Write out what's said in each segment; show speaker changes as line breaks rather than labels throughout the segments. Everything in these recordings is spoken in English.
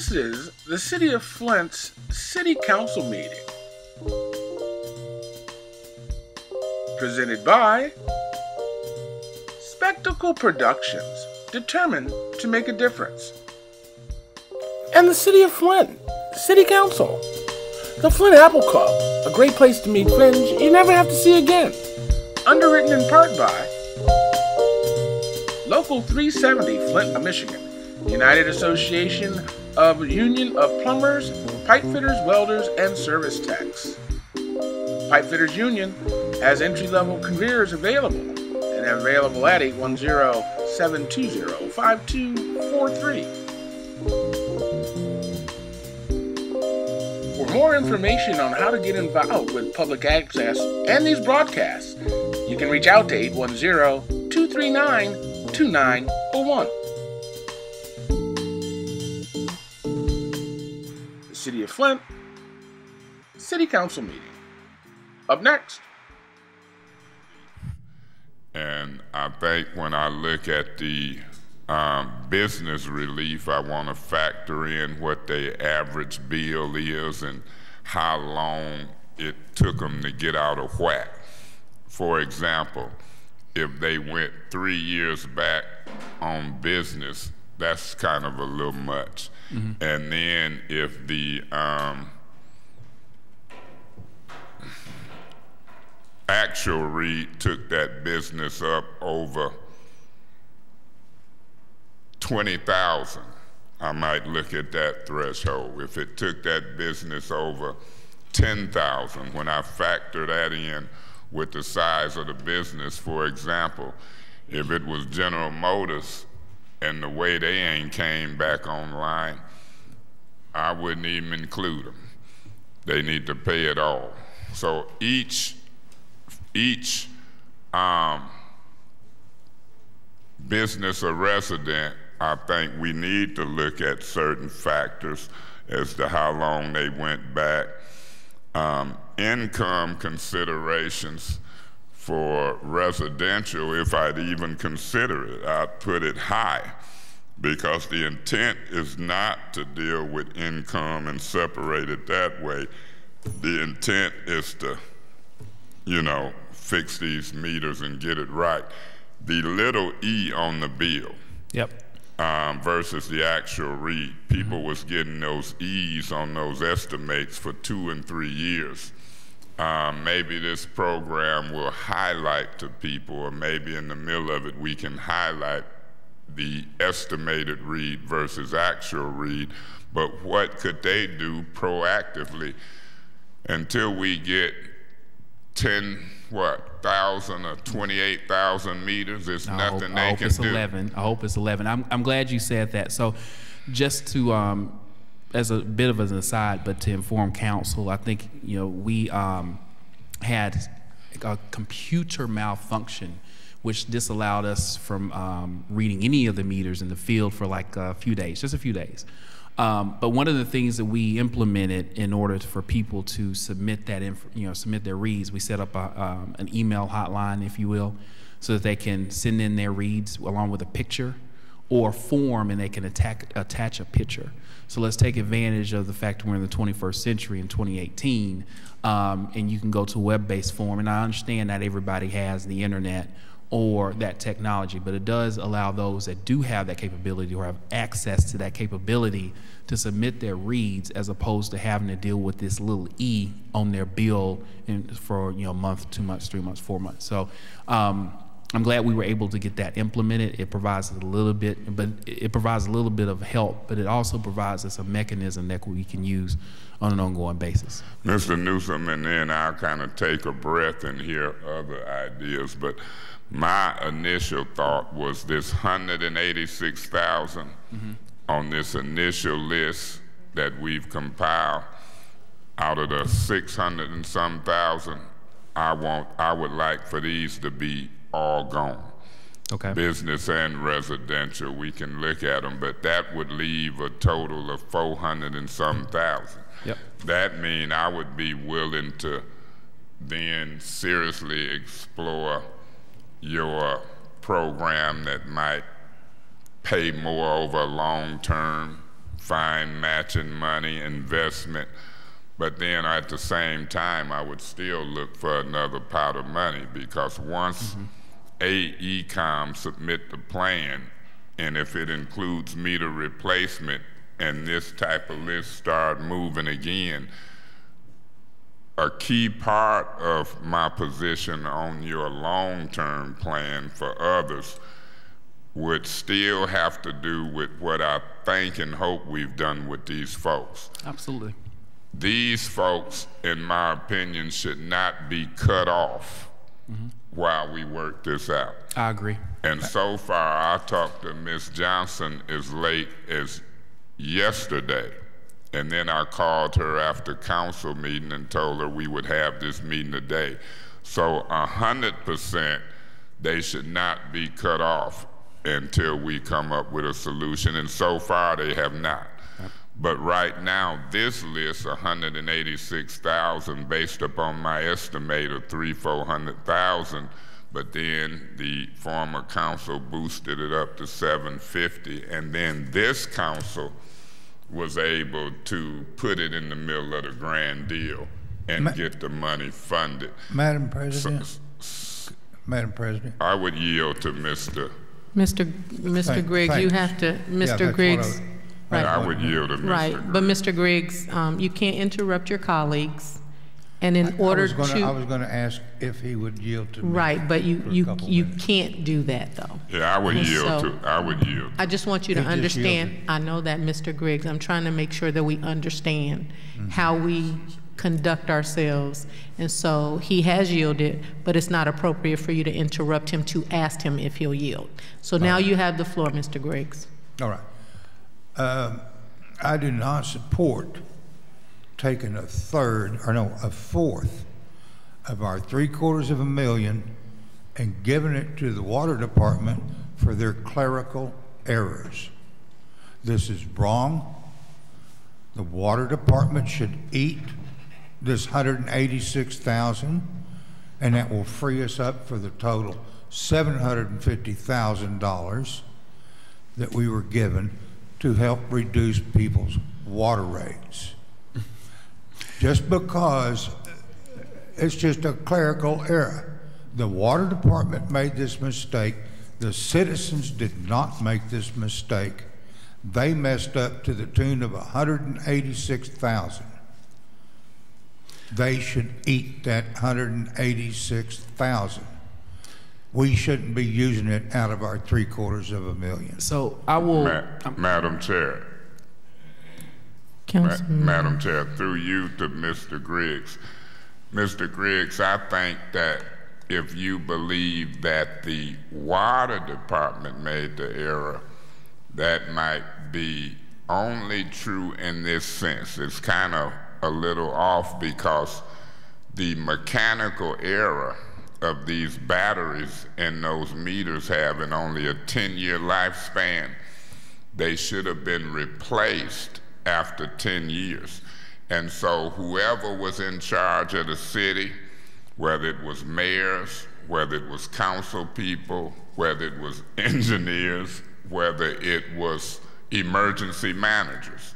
This is the City of Flint's City Council meeting. Presented by Spectacle Productions, determined to make a difference. And the City of Flint, City Council. The Flint Apple Club, a great place to meet friends you never have to see again. Underwritten in part by Local 370 Flint, Michigan, United Association of Union of Plumbers, Pipe Fitters, Welders, and Service Techs. Pipe Fitters Union has entry level careers available and available at 810 720 5243. For more information on how to get involved with public access and these broadcasts, you can reach out to 810 239 2901. City of Flint City Council meeting. Up next.
And I think when I look at the um, business relief, I want to factor in what their average bill is and how long it took them to get out of whack. For example, if they went three years back on business, that's kind of a little much. Mm-hmm. And then if the um, actual read took that business up over 20,000, I might look at that threshold. If it took that business over 10,000, when I factor that in with the size of the business, for example, if it was General Motors and the way they ain't came back online, I wouldn't even include them. They need to pay it all. So each each um, business or resident, I think we need to look at certain factors as to how long they went back. Um, income considerations for residential, if I'd even consider it, I'd put it high because the intent is not to deal with income and separate it that way. The intent is to you know, fix these meters and get it right. The little e on the bill.
Yep.
Um, versus the actual read. People mm-hmm. was getting those e's on those estimates for two and three years. Um, maybe this program will highlight to people, or maybe in the middle of it we can highlight the estimated read versus actual read. But what could they do proactively until we get 10 what thousand or 28,000 meters. There's
I
nothing
hope,
they
I hope
can
it's
do.
11. I hope it's 11. I'm, I'm glad you said that. So, just to um, as a bit of an aside, but to inform council, I think you know we um, had a computer malfunction which disallowed us from um, reading any of the meters in the field for like a few days, just a few days. Um, but one of the things that we implemented in order for people to submit that, you know, submit their reads, we set up a, um, an email hotline, if you will, so that they can send in their reads along with a picture or form and they can attack, attach a picture. So let's take advantage of the fact we're in the 21st century in 2018 um, and you can go to web-based form. And I understand not everybody has the internet or that technology, but it does allow those that do have that capability or have access to that capability to submit their reads as opposed to having to deal with this little E on their bill in, for you know month, two months, three months, four months. So um, I'm glad we were able to get that implemented. It provides a little bit, but it provides a little bit of help, but it also provides us a mechanism that we can use on an ongoing basis.
Mr. Newsome, and then I'll kind of take a breath and hear other ideas, but my initial thought was this 186,000 mm-hmm. on this initial list that we've compiled out of the 600 and some thousand I want I would like for these to be all gone.
Okay.
Business and residential, we can look at them, but that would leave a total of 400 and some thousand.
Yep.
That mean I would be willing to then seriously explore your program that might pay more over a long term find matching money, investment. But then at the same time, I would still look for another pot of money because once mm-hmm. AECOM submit the plan, and if it includes meter replacement and this type of list start moving again, a key part of my position on your long-term plan for others would still have to do with what I think and hope we've done with these folks.
Absolutely.
These folks, in my opinion, should not be cut off mm-hmm. While we work this out.
I agree.
And so far, I talked to Miss Johnson as late as yesterday. And then I called her after council meeting and told her we would have this meeting today. So 100% they should not be cut off until we come up with a solution. And so far, they have not. But right now, this list, 186,000, based upon my estimate of three, 400,000, but then the former council boosted it up to 750, and then this council was able to put it in the middle of the grand deal and Ma get the money funded.
Madam President, so, Madam President,
I would yield to Mr.
Mr. Mr. Thank, Griggs, you have to, Mr. Yeah, Griggs.
Right. I would yield to Mr.
Right,
Griggs.
but Mr. Griggs, um, you can't interrupt your colleagues. And in I, order
I gonna,
to,
I was going to ask if he would yield to me.
Right, but you you you can't do that though.
Yeah, I would and yield so, to. I would yield.
I just want you to understand. I know that, Mr. Griggs. I'm trying to make sure that we understand mm -hmm. how we conduct ourselves. And so he has yielded, but it's not appropriate for you to interrupt him to ask him if he'll yield. So now right. you have the floor, Mr. Griggs.
All right. Uh, I do not support taking a third, or no, a fourth of our three quarters of a million and giving it to the water department for their clerical errors. This is wrong. The water department should eat this 186,000 and that will free us up for the total $750,000 that we were given to help reduce people's water rates. just because it's just a clerical error. The water department made this mistake. The citizens did not make this mistake. They messed up to the tune of 186,000 they should eat that 186,000. We shouldn't be using it out of our three quarters of a million.
So I will. Ma
Madam Chair. Ma Madam Chair, through you to Mr. Griggs. Mr. Griggs, I think that if you believe that the water department made the error, that might be only true in this sense. It's kind of a little off because the mechanical error of these batteries in those meters having only a 10 year lifespan, they should have been replaced after 10 years. And so whoever was in charge of the city, whether it was mayors, whether it was council people, whether it was engineers, whether it was emergency managers,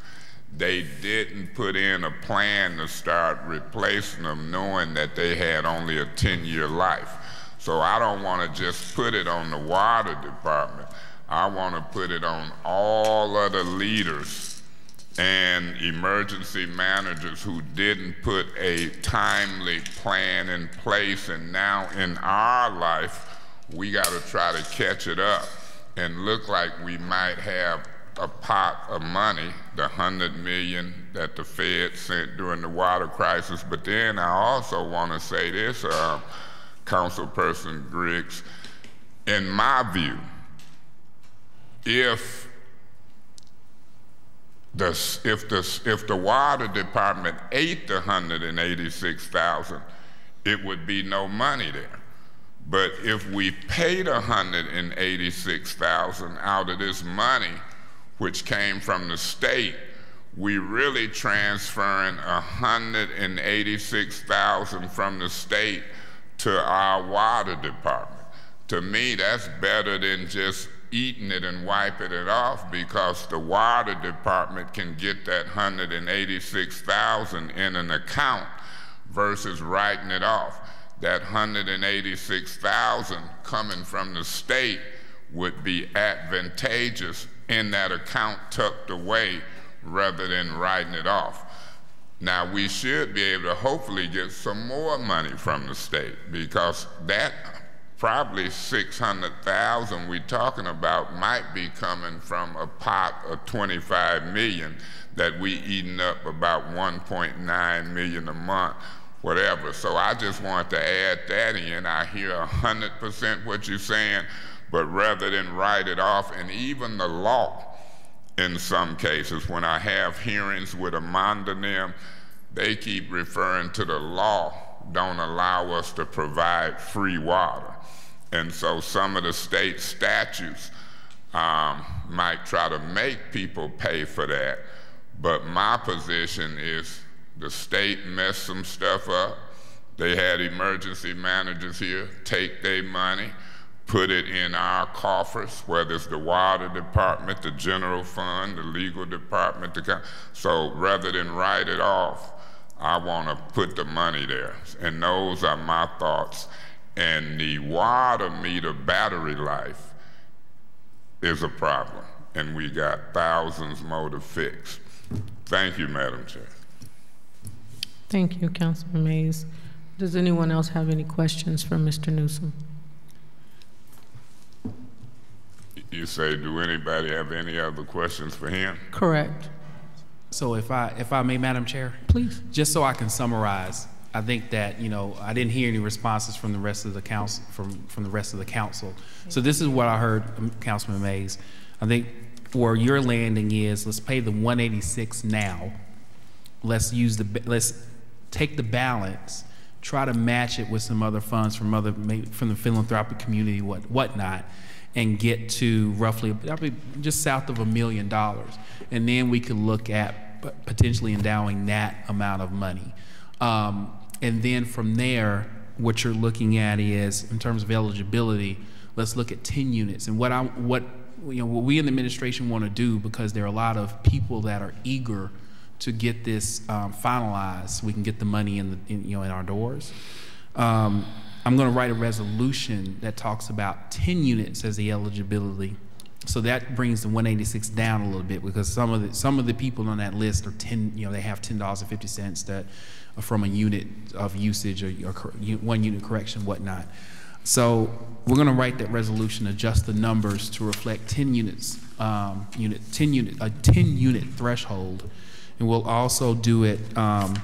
they didn't put in a plan to start replacing them knowing that they had only a 10 year life. So I don't want to just put it on the water department. I want to put it on all other leaders and emergency managers who didn't put a timely plan in place. And now in our life, we got to try to catch it up and look like we might have a pot of money, the hundred million that the Fed sent during the water crisis. But then I also want to say this, uh, Councilperson Griggs, in my view, if the, if, the, if the water department ate the 186,000, it would be no money there. But if we paid 186,000 out of this money, which came from the state, we really transferring 186,000 from the state to our water department. To me, that's better than just eating it and wiping it off because the water department can get that 186,000 in an account versus writing it off. That 186,000 coming from the state would be advantageous in that account tucked away rather than writing it off. Now, we should be able to hopefully get some more money from the state because that probably 600,000 we're talking about might be coming from a pot of 25 million that we eating up about 1.9 million a month, whatever. So I just want to add that in. I hear 100% what you're saying, but rather than write it off, and even the law, in some cases, when I have hearings with Amanda and them, they keep referring to the law don't allow us to provide free water. And so some of the state statutes um, might try to make people pay for that. But my position is the state messed some stuff up. They had emergency managers here take their money, put it in our coffers, whether it's the water department, the general fund, the legal department. The so rather than write it off, I want to put the money there. And those are my thoughts. And the water meter battery life is a problem, and we got thousands more to fix. Thank you, Madam Chair.
Thank you, Councilman Mays. Does anyone else have any questions for Mr. Newsome?
You say, do anybody have any other questions for him?
Correct.
So if I, if I may, Madam Chair?
Please.
Just so I can summarize, I think that, you know, I didn't hear any responses from the rest of the council, from, from the rest of the council. So this is what I heard, um, Councilman Mays. I think where your landing is, let's pay the 186 now. Let's use the, let's take the balance, try to match it with some other funds from other, maybe from the philanthropic community, what, whatnot, and get to roughly, just south of a million dollars. And then we could look at potentially endowing that amount of money. Um, and then from there, what you're looking at is, in terms of eligibility, let's look at 10 units. And what I, what, you know, what we in the administration want to do, because there are a lot of people that are eager to get this um, finalized, we can get the money in, the, in, you know, in our doors. Um, I'm going to write a resolution that talks about 10 units as the eligibility. So that brings the 186 down a little bit because some of the some of the people on that list are 10. You know, they have 10 dollars and 50 cents that from a unit of usage or, or one unit correction, whatnot. So we're going to write that resolution, adjust the numbers to reflect 10 units, um, unit 10 unit, a 10 unit threshold, and we'll also do it um,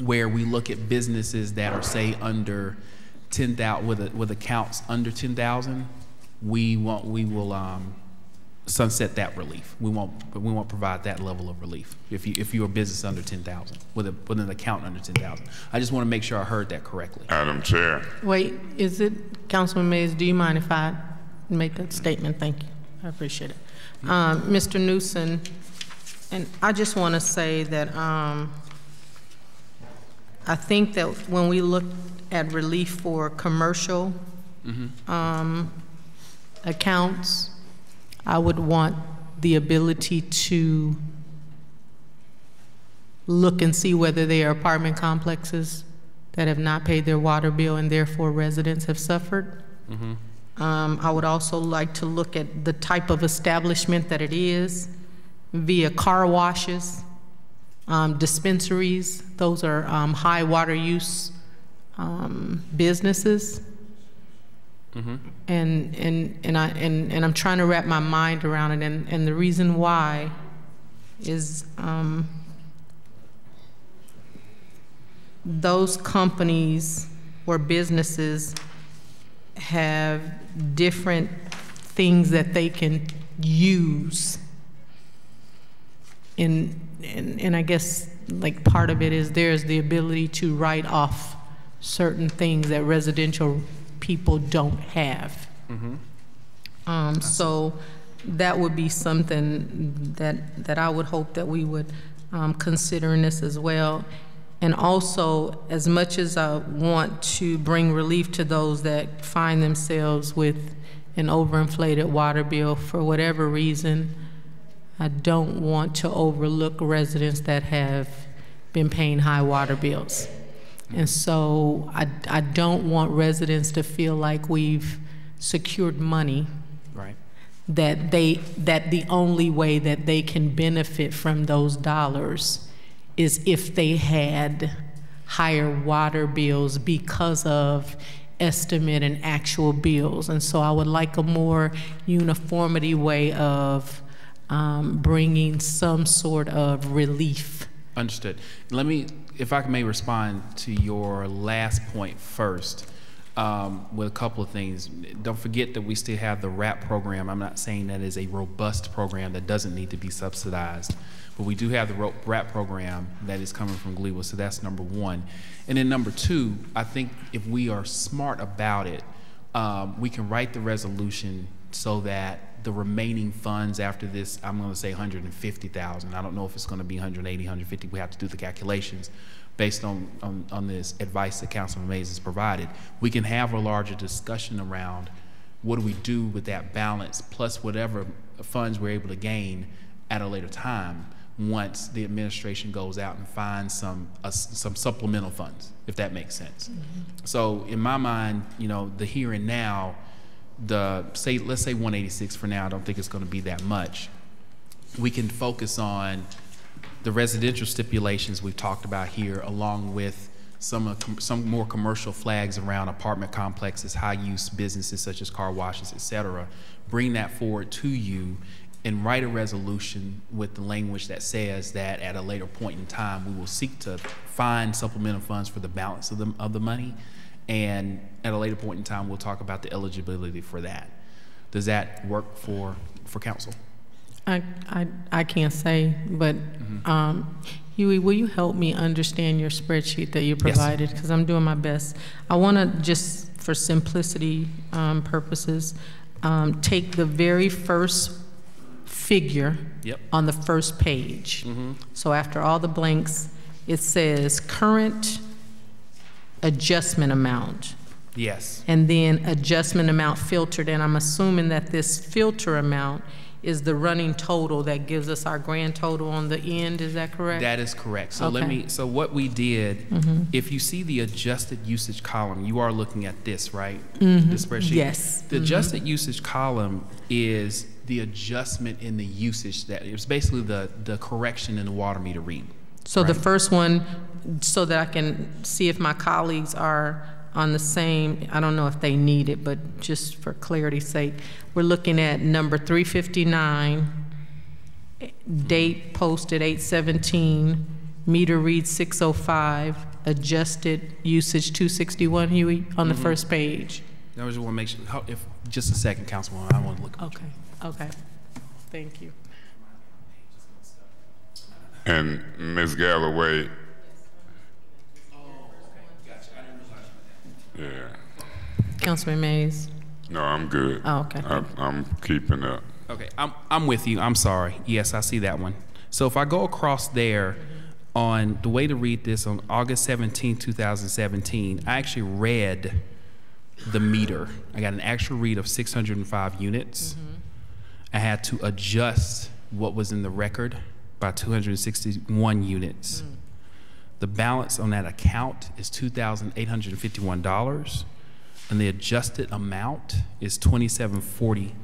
where we look at businesses that are say under 10,000 with a, with accounts under 10,000. We want we will um, sunset that relief. We won't, we won't provide that level of relief if you if you're a business under 10,000 with a with an account under 10,000. I just want to make sure I heard that correctly.
Madam Chair.
Wait, is it Councilman Mays? Do you mind if I make that statement? Thank you. I appreciate it. Um, Mr. Newsome, and I just want to say that um, I think that when we look at relief for commercial mm -hmm. um, accounts I would want the ability to look and see whether they are apartment complexes that have not paid their water bill and therefore residents have suffered. Mm -hmm. um, I would also like to look at the type of establishment that it is via car washes, um, dispensaries. Those are um, high water use um, businesses. Mm-hmm. And, and, and, I, and, and I'm trying to wrap my mind around it. And, and the reason why is um, those companies or businesses have different things that they can use. And, and, and I guess like part of it is there's the ability to write off certain things that residential people don't have. Mm-hmm. Um, so that would be something that, that I would hope that we would um, consider in this as well. And also, as much as I want to bring relief to those that find themselves with an overinflated water bill for whatever reason, I don't want to overlook residents that have been paying high water bills. And so I, I don't want residents to feel like we've secured money
Right.
that they that the only way that they can benefit from those dollars is if they had higher water bills because of estimate and actual bills and so i would like a more uniformity way of um, bringing some sort of relief
Understood. Let me, if I may respond to your last point first, um, with a couple of things. Don't forget that we still have the RAP program. I'm not saying that is a robust program that doesn't need to be subsidized, but we do have the RAP program that is coming from Gleewood, so that's number one. And then number two, I think if we are smart about it, um, we can write the resolution so that the remaining funds after this, I'm going to say 150,000. I don't know if it's going to be 180, 150. We have to do the calculations based on, on, on this advice that Councilman Mays has provided. We can have a larger discussion around what do we do with that balance plus whatever funds we're able to gain at a later time once the administration goes out and finds some uh, some supplemental funds, if that makes sense. So in my mind, you know, the here and now, the say let's say 186 for now. I don't think it's going to be that much. We can focus on the residential stipulations we've talked about here, along with some some more commercial flags around apartment complexes, high-use businesses such as car washes, et cetera. Bring that forward to you and write a resolution with the language that says that at a later point in time, we will seek to find supplemental funds for the balance of the, of the money. And at a later point in time, we'll talk about the eligibility for that. Does that work for, for council?
I, I, I can't say, but um, Huey, will you help me understand your spreadsheet that you provided? Because I'm doing my best. I want to just, for simplicity um, purposes, um, take the very first figure
Yep.
on the first page. So after all the blanks, it says current adjustment amount
Yes.
and then adjustment amount filtered, and I'm assuming that this filter amount is the running total that gives us our grand total on the end, is that correct?
That is correct. So let me, so what we did, mm-hmm. if you see the adjusted usage column, you are looking at this, right? Mm-hmm. The spreadsheet?
Yes.
The mm-hmm. adjusted usage column is the adjustment in the usage that, it's basically the, the correction in the water meter read.
So the first one, so that I can see if my colleagues are on the same, I don't know if they need it, but just for clarity's sake, we're looking at number 359, date posted 817, meter read 605, adjusted usage 261, Huey, on the mm-hmm. first page.
I just want to make sure, if, just a second, Councilwoman, I want to look. At.
Okay, okay. Thank you.
And Ms. Galloway. Yeah,
Councilman Mays?
no, I'm good.
Oh, okay.
I'm, I'm keeping up.
Okay, I'm, I'm with you. I'm sorry. Yes, I see that one. So if I go across there on the way to read this on August 17, 2017, I actually read the meter. I got an actual read of 605 units. Mm-hmm. I had to adjust what was in the record by 261 units. Mm. The balance on that account is $2,851 and the adjusted amount is 2740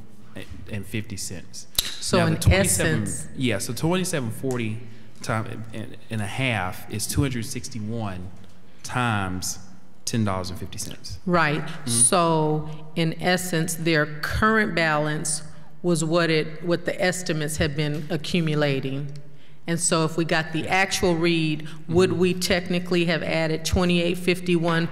and 50 cents.
So
Now,
in
27
essence-
Yeah, so 2740 time and, and a half is 261 times $10.50.
Right. Mm-hmm. So in essence, their current balance was what it, what the estimates had been accumulating. And so if we got the actual read, would we technically have added 2851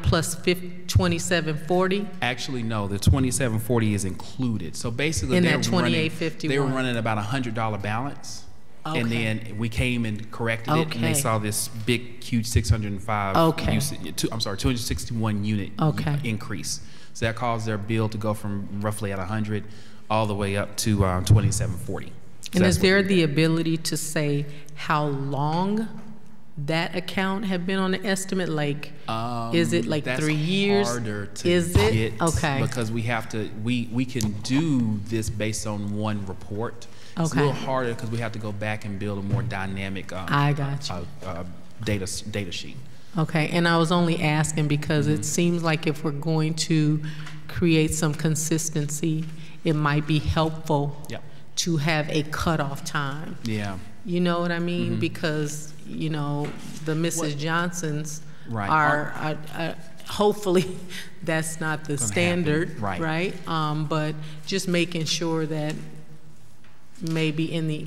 2740?
Actually, no, the 2740 is included. So basically,
In
they
that
were running- They were running about a $100 balance.
Okay.
And then we came and corrected it, and they saw this big, huge 605.
Okay.
usage- two- I'm sorry, 261 unit
Okay.
increase. So that caused their bill to go from roughly at 100 all the way up to um, 2740.
And is there the ability to say how long that account have been on the estimate? Like, is it like
Um,
three years?
Harder to
Is it? Okay.
because we have to. We we can do this based on one report. Okay. It's a little harder because we have to go back and build a more dynamic. Um,
I got you.
Uh, uh, data data sheet.
Okay, and I was only asking because
Mm-hmm.
it seems like if we're going to create some consistency, it might be helpful
Yep.
To have a cutoff time.
Yeah.
You know what I mean?
Mm-hmm.
Because, you know, the Mrs. Johnsons
Right.
are, are, are- hopefully, that's not the
happen.
standard,
Right.
right? Um, but just making sure that maybe in the,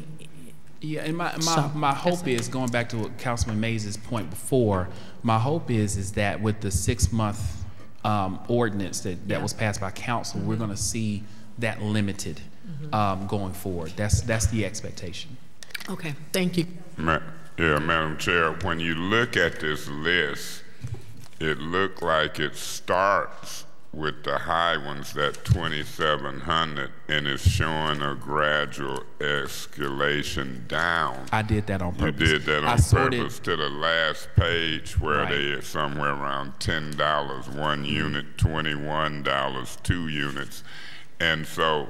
Yeah, and my, my,
So,
my hope is going back to what Councilman Mays' point before. My hope is is that with the six month um, ordinance that, that
Yeah. Mm-hmm.
was passed by council, we're going to see that limited um, going forward. That's that's the expectation.
okay, thank you.
Ma- Yeah, Madam Chair, when you look at this list, it looked like it starts with the high ones, that 2,700, and it's showing a gradual escalation down.
I did that on purpose.
You
purpose.
did that
I
on
sorted-
purpose to the last page where
Right.
they are somewhere around ten dollars one unit, twenty-one dollars two units. And so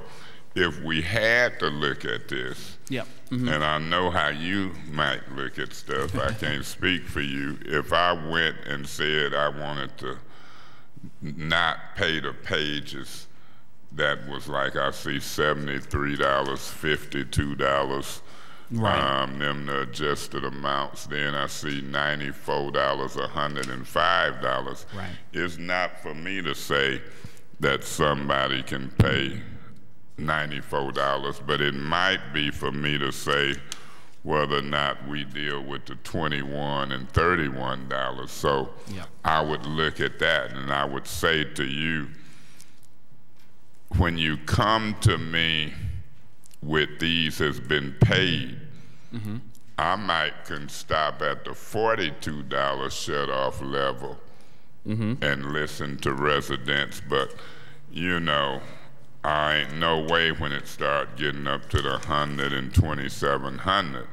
if we had to look at this,
Yep. mhm.
and I know how you might look at stuff, I can't speak for you. If I went and said I wanted to not pay the pages that was like I see seventy-three dollars, fifty-two dollars.
Right.
Um, them the adjusted amounts. Then I see ninety-four dollars, hundred and five dollars.
Right.
It's not for me to say that somebody can pay ninety-four dollars, but it might be for me to say whether or not we deal with the twenty-one and thirty-one dollars. So
Yep.
I would look at that and I would say to you, when you come to me with these has been paid, mm-hmm. I might can stop at the forty-two dollar shut-off level mm-hmm. and listen to residents, but you know, I ain't no way when it start getting up to the hundred and twenty-seven hundred.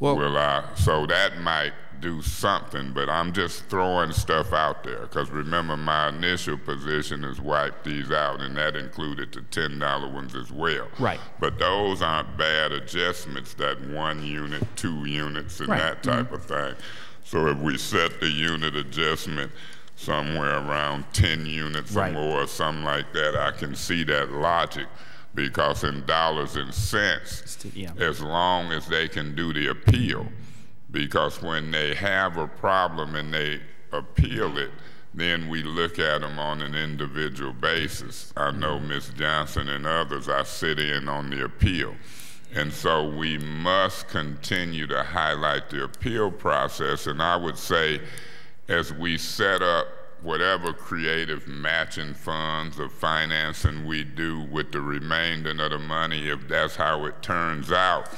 Well-
will I? So that might do something, but I'm just throwing stuff out there because remember my initial position is wipe these out, and that included the ten dollar ones as well.
Right.
But those aren't bad adjustments. That one unit, two units, and
Right.
that type mm-hmm. of thing. So if we set the unit adjustment somewhere around 10 units
Right.
or more, something like that, I can see that logic because in dollars and cents,
yeah.
as long as they can do the appeal, because when they have a problem and they appeal it, then we look at them on an individual basis. I know mm-hmm. Ms. Johnson and others, I sit in on the appeal. And so we must continue to highlight the appeal process. And I would say, as we set up whatever creative matching funds or financing we do with the remainder of the money, if that's how it turns out,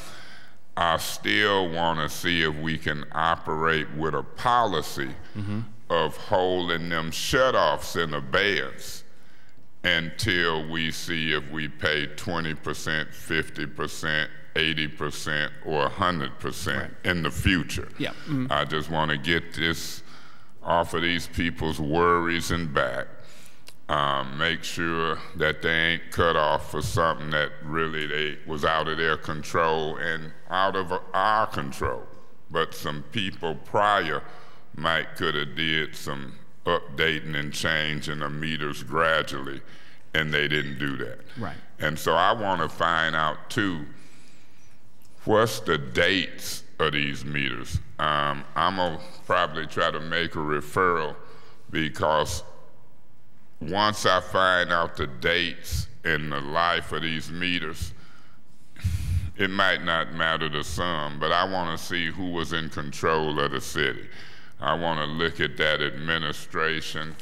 I still want to see if we can operate with a policy of holding them shutoffs in abeyance until we see if we pay 20%, 50%, 80%, or 100% in the future.
Yeah. Mhm.
I just want to get this off of these people's worries and back. Um, make sure that they ain't cut off for something that really they was out of their control and out of our control. But some people prior might could have did some updating and changing the meters gradually, and they didn't do that.
Right.
And so I want to find out too what's the dates of these meters? Um, I'm gonna probably try to make a referral because once I find out the dates and the life of these meters, it might not matter to some, but I want to see who was in control of the city. I want to look at that administration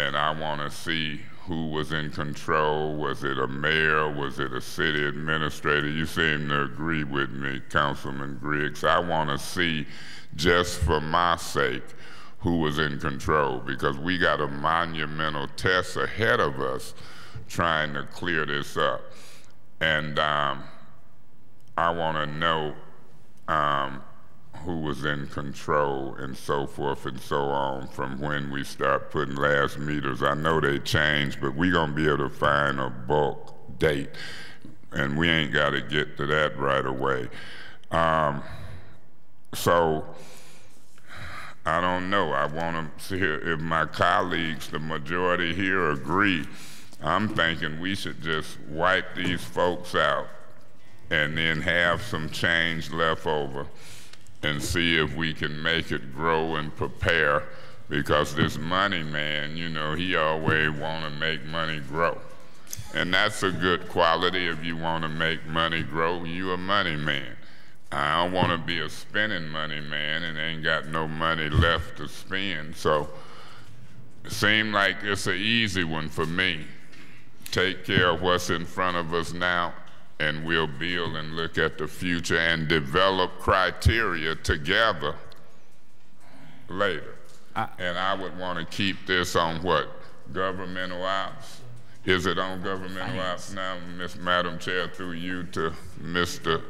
and I want to see who was in control. Was it a mayor? Was it a city administrator? You seem to agree with me, Councilman Griggs. I want to see, just for my sake, who was in control because we got a monumental test ahead of us trying to clear this up. And um, I want to know um, who was in control and so forth and so on from when we start putting last meters. I know they changed, but we're going to be able to find a bulk date, and we ain't got to get to that right away. Um, so I don't know. I want to see if my colleagues, the majority here, agree. I'm thinking we should just wipe these folks out and then have some change left over and see if we can make it grow and prepare because this money man, you know, he always want to make money grow. And that's a good quality if you want to make money grow, you a money man. I don't want to be a spending money man and ain't got no money left to spend. So it seems like it's an easy one for me. Take care of what's in front of us now and we'll build and look at the future and develop criteria together later. I, and I would want to keep this on what? Governmental ops? Is it on governmental finance. ops now, Miss Madam Chair, through you to Mr.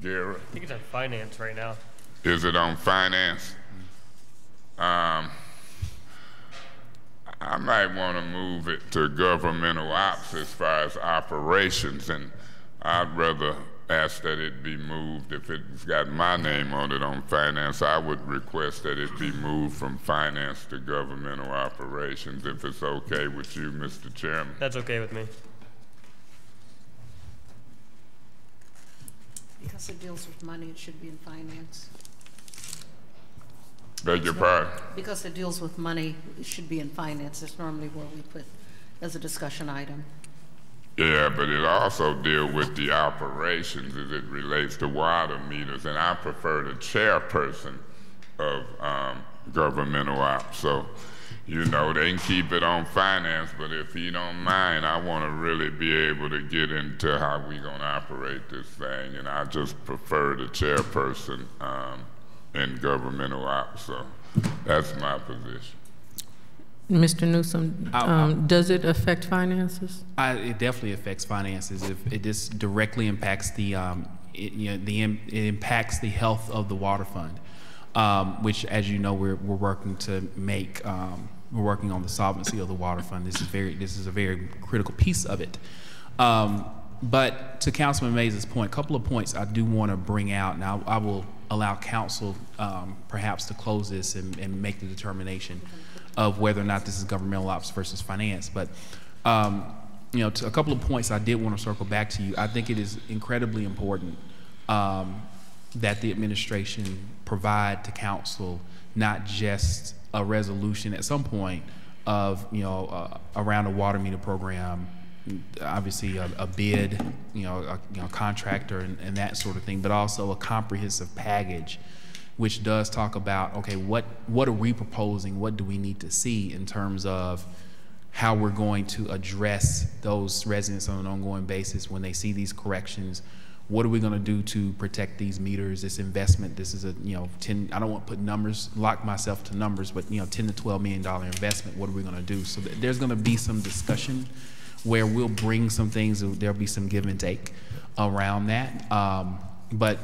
Garrett?
I think it's on finance right now.
Is it on finance? Um, I might want to move it to governmental ops as far as operations and I'd rather ask that it be moved. If it's got my name on it on finance, I would request that it be moved from finance to governmental operations, if it's okay with you, Mr. Chairman.
That's okay with me.
Because it deals with money, it should be in finance.
Beg your pardon?
Because it deals with money, it should be in finance. It's normally where we put as a discussion item.
Yeah, but it also deals with the operations as it relates to water meters, and I prefer the chairperson of um, governmental ops. So, you know, they can keep it on finance, but if you don't mind, I want to really be able to get into how we're going to operate this thing, and I just prefer the chairperson um, in governmental ops. So that's my position.
Mr. Newsome, um, does it affect finances?
I, it definitely affects finances. If it just directly impacts the, um, it, you know, the it impacts the health of the water fund, um, which, as you know, we're we're working to make. Um, we're working on the solvency of the water fund. This is very this is a very critical piece of it. Um, but to Councilman Mays' point, a couple of points I do want to bring out. Now I will allow council um, perhaps to close this and, and make the determination of whether or not this is governmental ops versus finance. But um, you know, to a couple of points I did want to circle back to you. I think it is incredibly important um, that the administration provide to council not just a resolution at some point of you know uh, around a water meter program obviously a, a, bid, you know, a you know, contractor and, and, that sort of thing, but also a comprehensive package which does talk about okay, what what are we proposing? What do we need to see in terms of how we're going to address those residents on an ongoing basis when they see these corrections? What are we going to do to protect these meters? This investment. This is a you know ten. I don't want to put numbers, lock myself to numbers, but you know ten to twelve million dollar investment. What are we going to do? So there's going to be some discussion where we'll bring some things. There'll be some give and take around that. Um, but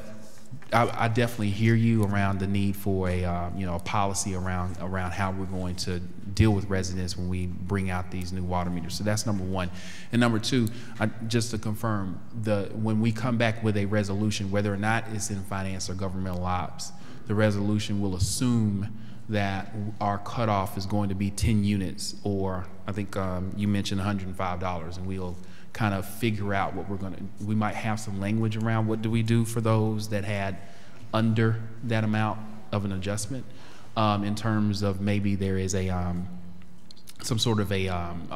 I, I, definitely hear you around the need for a uh, you know a policy around around how we're going to deal with residents when we bring out these new water meters. So that's number one, and number two, I, just to confirm the when we come back with a resolution, whether or not it's in finance or governmental ops, the resolution will assume that our cutoff is going to be 10 units, or I think um, you mentioned $105, and we'll kind of figure out what we're going to, we might have some language around what do we do for those that had under that amount of an adjustment um, in terms of maybe there is a, um, some sort of a, um,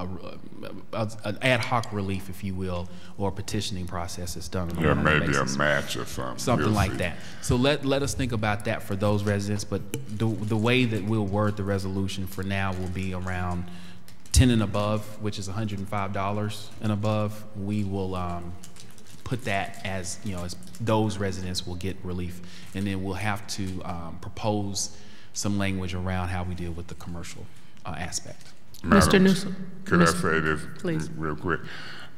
a, a, an ad hoc relief, if you will, or petitioning process that's done.
On yeah, maybe basis. a match or something.
Something we'll like see. that. So let let us think about that for those residents. But the the way that we'll word the resolution for now will be around 10 and above, which is $105 and above, we will um, put that as, you know, as those residents will get relief. And then we'll have to um, propose some language around how we deal with the commercial uh, aspect.
Madam, Mr. Newsome.
Could Mr. I say this
Please.
real quick?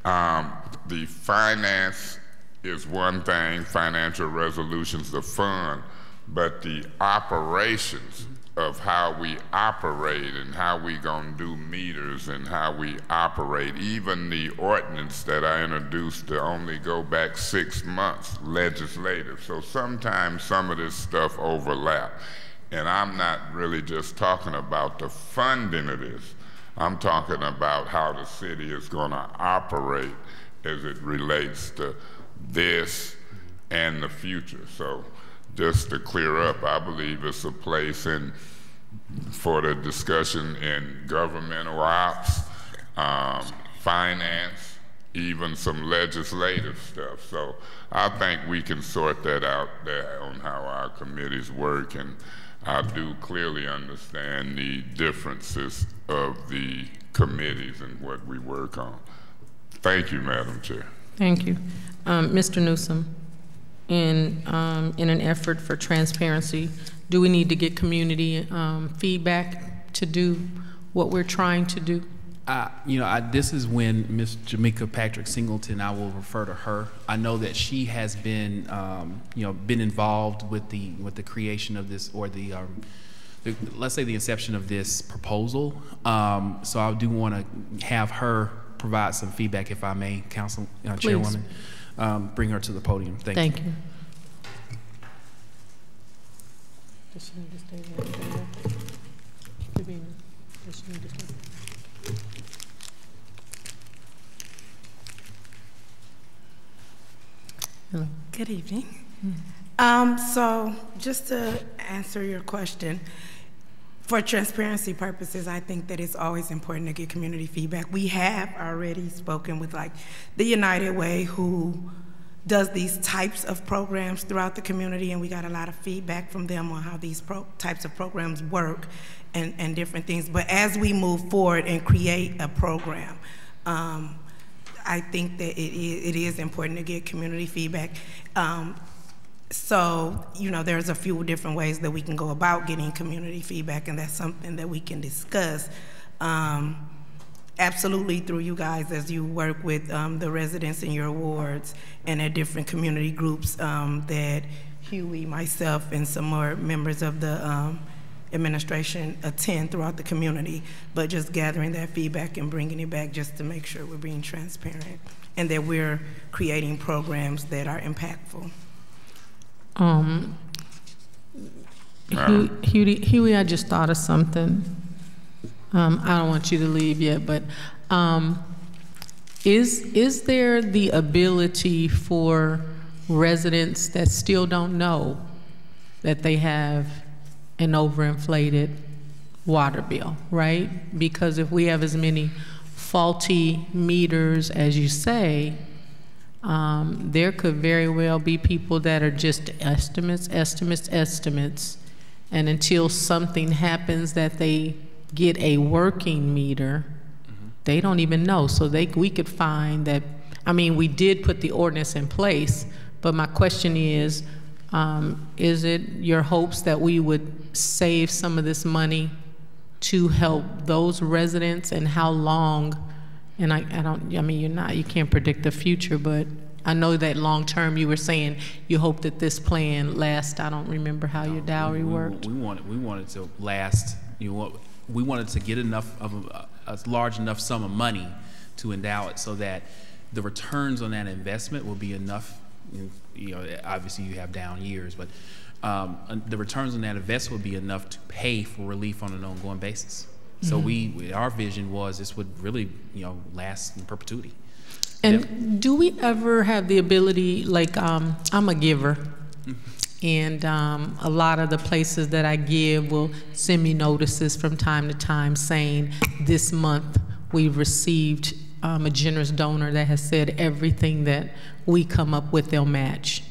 Um, the finance is one thing, financial resolutions, the fund, but the operations of how we operate and how we gonna do meters and how we operate, even the ordinance that I introduced to only go back six months legislative. So sometimes some of this stuff overlap. And I'm not really just talking about the funding of this. I'm talking about how the city is gonna operate as it relates to this and the future. So just to clear up, I believe it's a place in for the discussion in governmental ops, um, finance, even some legislative stuff. So I think we can sort that out there on how our committees work, and I do clearly understand the differences of the committees and what we work on. Thank you, Madam Chair.
Thank you. Um, Mr. Newsome, in, um, in an effort for transparency, do we need to get community um, feedback to do what we're trying to do?
I, you know, I, this is when Miss Jamaica Patrick Singleton, I will refer to her. I know that she has been, um, you know, been involved with the with the creation of this or the, um, the let's say the inception of this proposal. Um, so I do want to have her provide some feedback, if I may, Council uh. Chairwoman. Um, bring her to the podium. Thank, you.
Thank you. Does she need to stay there? Does she need to stay? Hello.
Good evening. Um, so, just to answer your question, for transparency purposes, I think that it's always important to get community feedback. We have already spoken with like the United Way, who does these types of programs throughout the community, and we got a lot of feedback from them on how these types of programs work and, and different things. But as we move forward and create a program, um, I think that it is, it is important to get community feedback. Um, so, you know, there's a few different ways that we can go about getting community feedback, and that's something that we can discuss. Um, absolutely through you guys as you work with um, the residents in your wards and at different community groups um, that Hughey, myself, and some more members of the um, administration attend throughout the community, but just gathering that feedback and bringing it back just to make sure we're being transparent and that we're creating programs that are impactful.
Um, Hu- Hughey, Hughey, I just thought of something. Um, I don't want you to leave yet, but um, is is there the ability for residents that still don't know that they have an overinflated water bill, right? Because if we have as many faulty meters as you say, um, there could very well be people that are just estimates, estimates, estimates, and until something happens that they get a working meter, they don't even know. So they, we could find that, I mean, we did put the ordinance in place, but my question is, um, is it your hopes that we would save some of this money to help those residents and how long? And I, I don't, I mean, you're not, you can't predict the future, but I know that long term you were saying you hope that this plan lasts. I don't remember how your dowry
we,
worked.
We wanted, we wanted to last, you know, we wanted to get enough of a, a large enough sum of money to endow it so that the returns on that investment will be enough. You know, obviously you have down years, but um, the returns on that investment will be enough to pay for relief on an ongoing basis. So we, we, our vision was this would really, you know, last in perpetuity.
And do we ever have the ability, like, um, I'm a giver, and um, a lot of the places that I give will send me notices from time to time saying, this month we've received um, a generous donor that has said everything that we come up with, they'll match.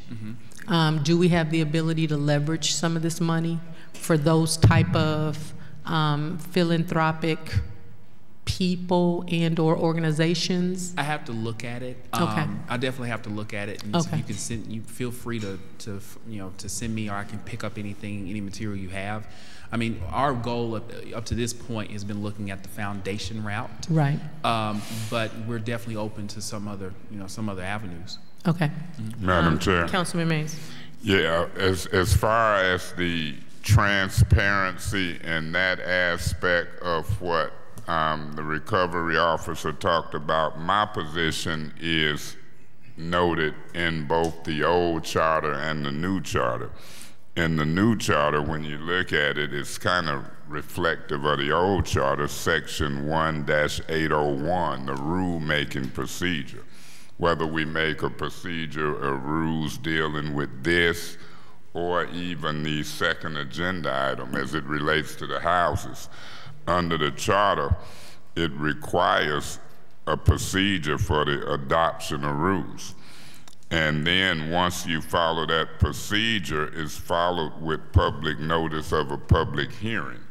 Um, do we have the ability to leverage some of this money for those type of um, philanthropic people and/or organizations?
I have to look at it.
Okay.
Um, I definitely have to look at it. And
Okay.
you can send. You feel free to, to you know to send me, or I can pick up anything, any material you have. I mean, our goal up, up to this point has been looking at the foundation route.
Right.
Um, but we're definitely open to some other, you know, some other avenues.
Okay.
Madam Chair.
Councilman Mays.
Yeah, as, as far as the transparency in that aspect of what um, the recovery officer talked about, my position is noted in both the old charter and the new charter. In the new charter, when you look at it, it's kind of reflective of the old charter, section 1-801, the rule-making procedure. Whether we make a procedure or rules dealing with this or even the second agenda item as it relates to the houses. Under the charter, it requires a procedure for the adoption of rules. And then once you follow that procedure, it's followed with public notice of a public hearing.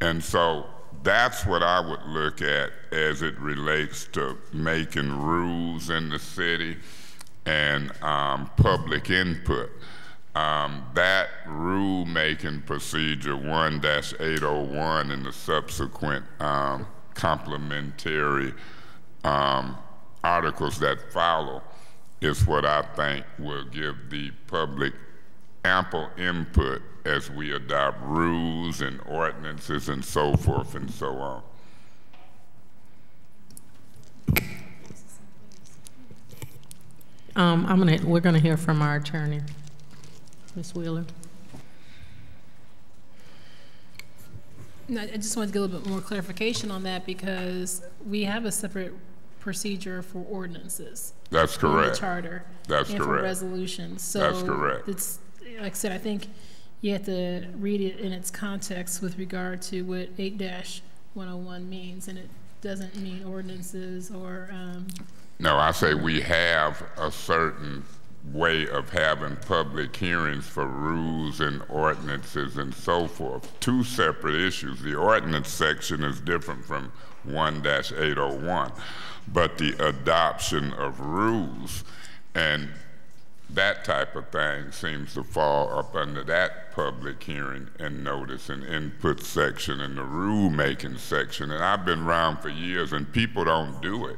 And so that's what I would look at as it relates to making rules in the city and um, public input. Um, that rule-making procedure 1-801 and the subsequent um, complementary um, articles that follow is what I think will give the public ample input as we adopt rules and ordinances and so forth and so on.
Um, I'm gonna, we're gonna hear from our attorney, Ms. Wheeler.
No, I just wanted to get a little bit more clarification on that because we have a separate procedure for ordinances.
That's
in the
correct.
charter.
That's
And for resolutions, so.
That's correct.
It's, like I said, I think you have to read it in its context with regard to what eight one hundred one means, and it doesn't mean ordinances or, um,
No, I say we have a certain way of having public hearings for rules and ordinances and so forth. Two separate issues. The ordinance section is different from 1-801, but the adoption of rules and that type of thing seems to fall up under that public hearing and notice and input section and the rulemaking section. And I've been around for years and people don't do it.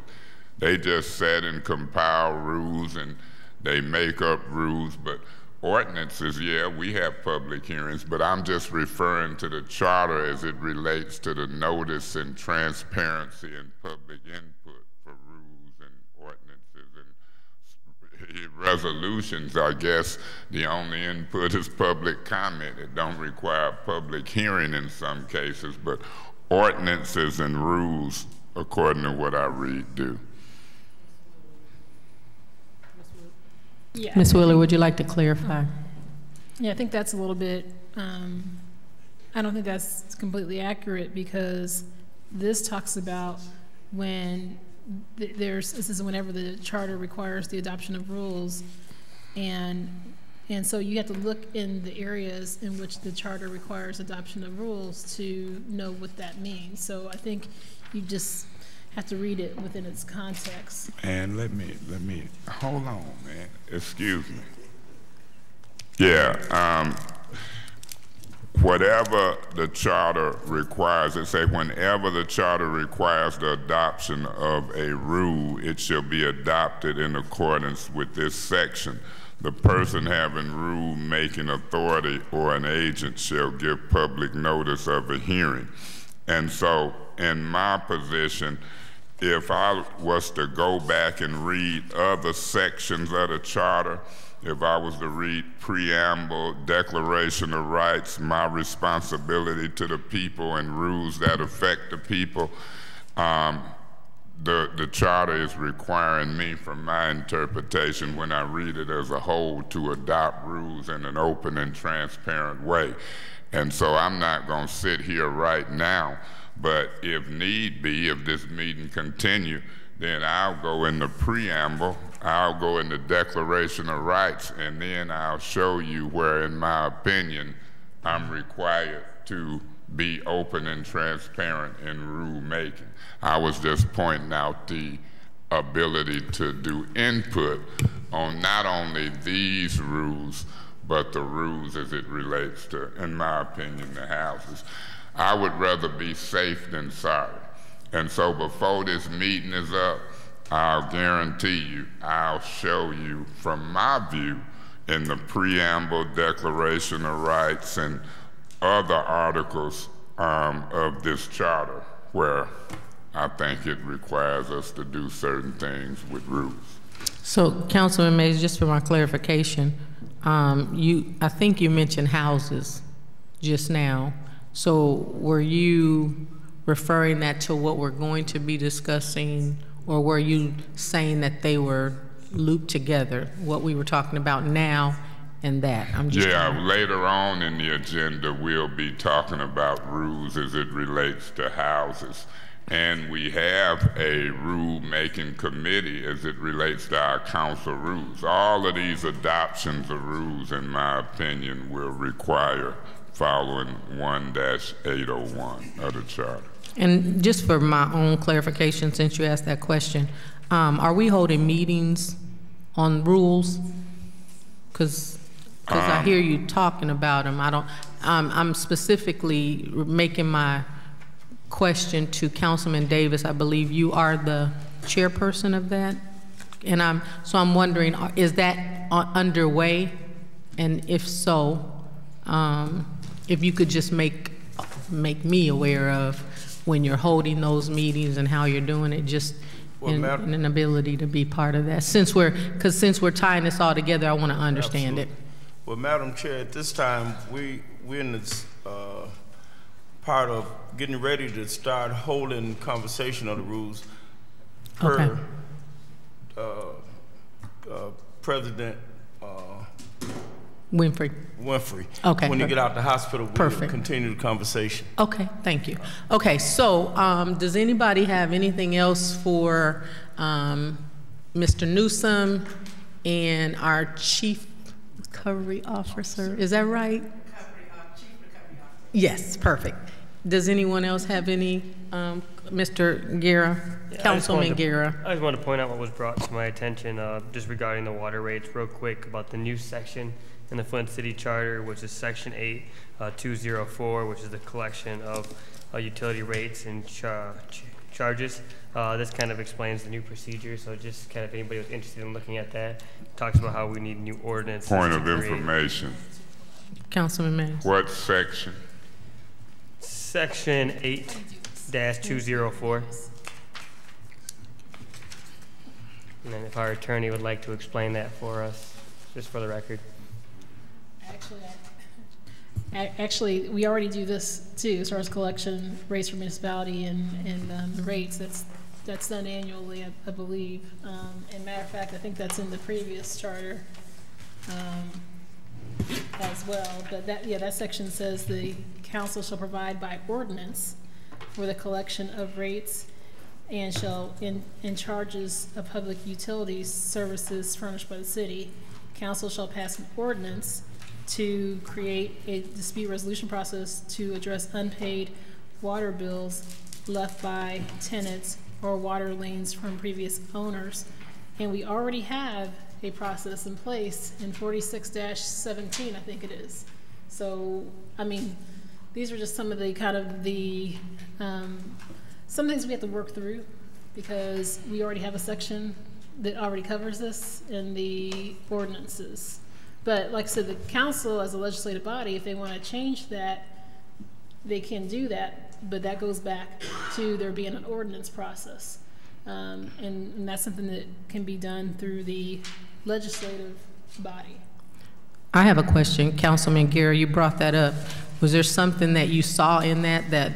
They just set and compile rules and they make up rules, but ordinances, yeah, we have public hearings, but I'm just referring to the charter as it relates to the notice and transparency and public input for rules and ordinances and resolutions, I guess the only input is public comment. It don't require public hearing in some cases, but ordinances and rules, according to what I read, do.
Yeah.
Ms. Wheeler, would you like to clarify?
Yeah, I think that's a little bit, um, I don't think that's completely accurate because this talks about when th- there's, this is whenever the charter requires the adoption of rules. And, and so you have to look in the areas in which the charter requires adoption of rules to know what that means. So I think you just have to read it within its context.
And let me, let me, hold on, man. Excuse me. Yeah, um, whatever the charter requires, it say whenever the charter requires the adoption of a rule, it shall be adopted in accordance with this section. The person having rule-making authority or an agent shall give public notice of a hearing. And so, in my position, if I was to go back and read other sections of the charter, if I was to read preamble, declaration of rights, my responsibility to the people and rules that affect the people, um, the, the charter is requiring me from my interpretation when I read it as a whole to adopt rules in an open and transparent way. And so I'm not going to sit here right now but if need be, if this meeting continue, then I'll go in the preamble, I'll go in the Declaration of Rights, and then I'll show you where, in my opinion, I'm required to be open and transparent in rulemaking. I was just pointing out the ability to do input on not only these rules, but the rules as it relates to, in my opinion, the houses. I would rather be safe than sorry. And so before this meeting is up, I'll guarantee you, I'll show you from my view in the preamble, Declaration of Rights, and other articles um, of this charter where I think it requires us to do certain things with rules.
So, Councilman Mays, just for my clarification, um, you, I think you mentioned houses just now. So were you referring that to what we're going to be discussing? Or were you saying that they were looped together, what we were talking about now and that? I'm just
Yeah, later on in the agenda, we'll be talking about rules as it relates to houses. And we have a rule-making committee as it relates to our council rules. All of these adoptions of rules, in my opinion, will require following 1-801 of the charter.
And just for my own clarification, since you asked that question, um, are we holding meetings on rules? Because, I hear you talking about them, I don't, I'm, I'm specifically making my question to Councilman Davis. I believe you are the chairperson of that? And I'm, so I'm wondering, uh, is that uh, underway? And if so, um, if you could just make, make me aware of when you're holding those meetings and how you're doing it, just
Well,
in, in an ability to be part of that. Since we're, because since we're tying this all together, I want to understand it.
Well, Madam Chair, at this time, we, we're in this, uh, part of getting ready to start holding conversation on the rules
Okay.
per, uh, uh, President,
Winfrey.
Winfrey.
Okay.
When you get out the hospital, we'll
Perfect.
continue the conversation.
Okay, thank you. Okay, so um, does anybody have anything else for um, Mr. Newsome and our Chief Recovery Officer? Is that right? Yes, perfect. Does anyone else have any, um, Mr. Guerra,
I
Councilman Guerra?
I just want to point out what was brought to my attention, uh, just regarding the water rates, real quick, about the new section in the Flint City Charter, which is Section 8, uh, 204, which is the collection of uh, utility rates and char- ch- charges. Uh, This kind of explains the new procedure, so just kind of if anybody was interested in looking at that, talks about how we need new ordinances.
Point of
create-
information,
Councilman Mays?
what section?
Section 8-204. And then if our attorney would like to explain that for us, just for the record.
Actually, I- actually, we already do this too, as far as collection rates for municipality and, and um, the rates. That's, that's done annually, I, I believe. Um, and matter of fact, I think that's in the previous charter, um, as well. But that, yeah, that section says the council shall provide by ordinance for the collection of rates and shall, in, in charges of public utilities services furnished by the city, council shall pass an ordinance to create a dispute resolution process to address unpaid water bills left by tenants or water liens from previous owners. And we already have a process in place in 46-17, I think it is. So, I mean, these are just some of the kind of the, um, some things we have to work through because we already have a section that already covers this in the ordinances. But like I said, the council as a legislative body, if they want to change that, they can do that, but that goes back to there being an ordinance process. Um, and, and that's something that can be done through the legislative body.
I have a question, Councilman Guerra, you brought that up. Was there something that you saw in that that,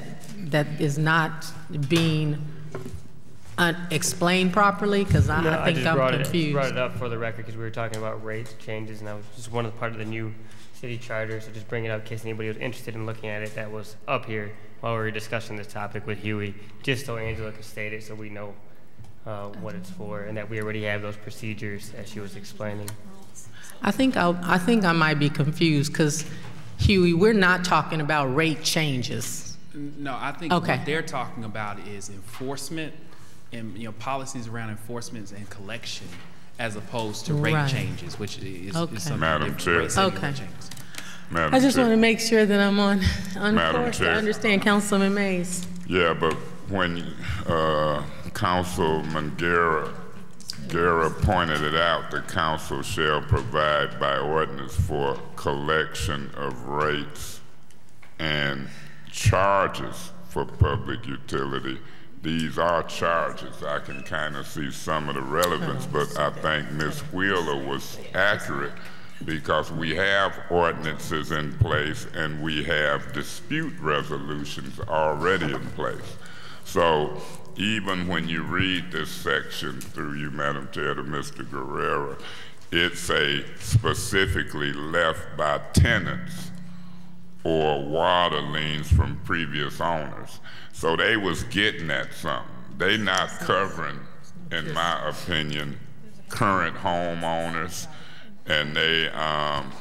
that is not being uh, explained properly? Because I
No,
I think
just
I'm
brought it-
confused.
Brought it up for the record because we were talking about rates changes, and that was just one of the part of the new city charter. So just bring it up in case anybody was interested in looking at it that was up here while we were discussing this topic with Hughey, just so Angela could state it so we know uh, what it's for and that we already have those procedures as she was explaining.
I think I, I think I might be confused because Hughey, we're not talking about rate changes.
No, I think
Okay.
what they're talking about is enforcement and, you know, policies around enforcement and collection as opposed to rate
Right.
changes, which is,
Okay.
is something
Madam. Chair.
Rate
Okay.
changes.
Madam
I just
Chair.
want to make sure that I'm on, on
Madam
course to
Chair.
understand Councilman Mays.
Yeah, but when uh, Councilman Guerra Guerra pointed it out, the council shall provide by ordinance for collection of rates and charges for public utility. These are charges. I can kind of see some of the relevance, oh, but I think Ms. Wheeler was accurate because we have ordinances in place and we have dispute resolutions already in place. So even when you read this section through you, Madam Chair, to Mr. Guerrero, it's a specifically left by tenants or water liens from previous owners. So they was getting at something. They not covering, in my opinion, current homeowners, and they um,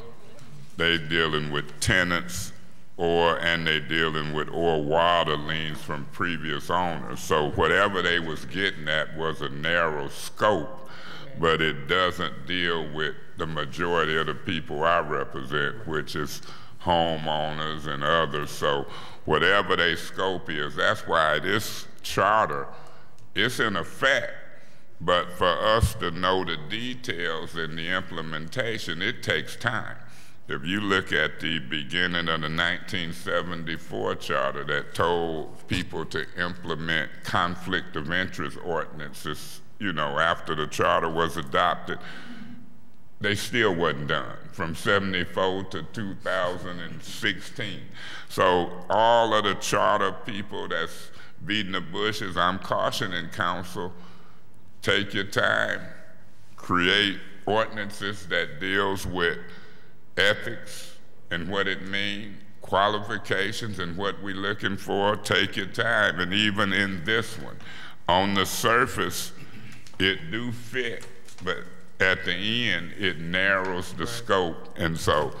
they dealing with tenants or and they dealing with or water liens from previous owners. So whatever they was getting at was a narrow scope, but it doesn't deal with the majority of the people I represent, which is homeowners and others. So whatever their scope is, that's why this charter is in effect. But for us to know the details and the implementation, it takes time. If you look at the beginning of the 1974 charter that told people to implement conflict of interest ordinances, you know, after the charter was adopted, they still wasn't done from 74 to 2016. So all of the charter people that's beating the bushes, I'm cautioning council, take your time, create ordinances that deals with ethics and what it means, qualifications and what we're looking for, take your time. And even in this one, on the surface, it do fit, but at the end, it narrows the scope. And so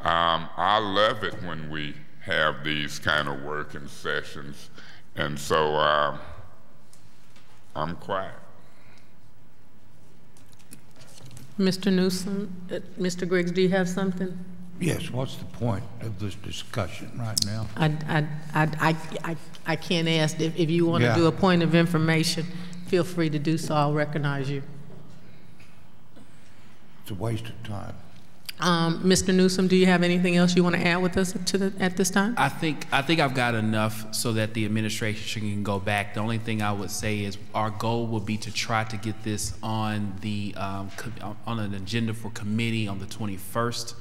um, I love it when we have these kind of working sessions. And so uh, I'm quiet.
Mr. Newsome, uh, Mr. Griggs, do you have something?
Yes, what's the point of this discussion right now?
I, I, I, I, I- I can't ask. If, if you want to
Yeah.
do a point of information, feel free to do so. I'll recognize you.
It's a waste of time.
Um, Mr. Newsome, do you have anything else you want to add with us to the, at this time?
I think I think I've got enough so that the administration can go back. The only thing I would say is our goal will be to try to get this on the um, co- on an agenda for committee on the 21st.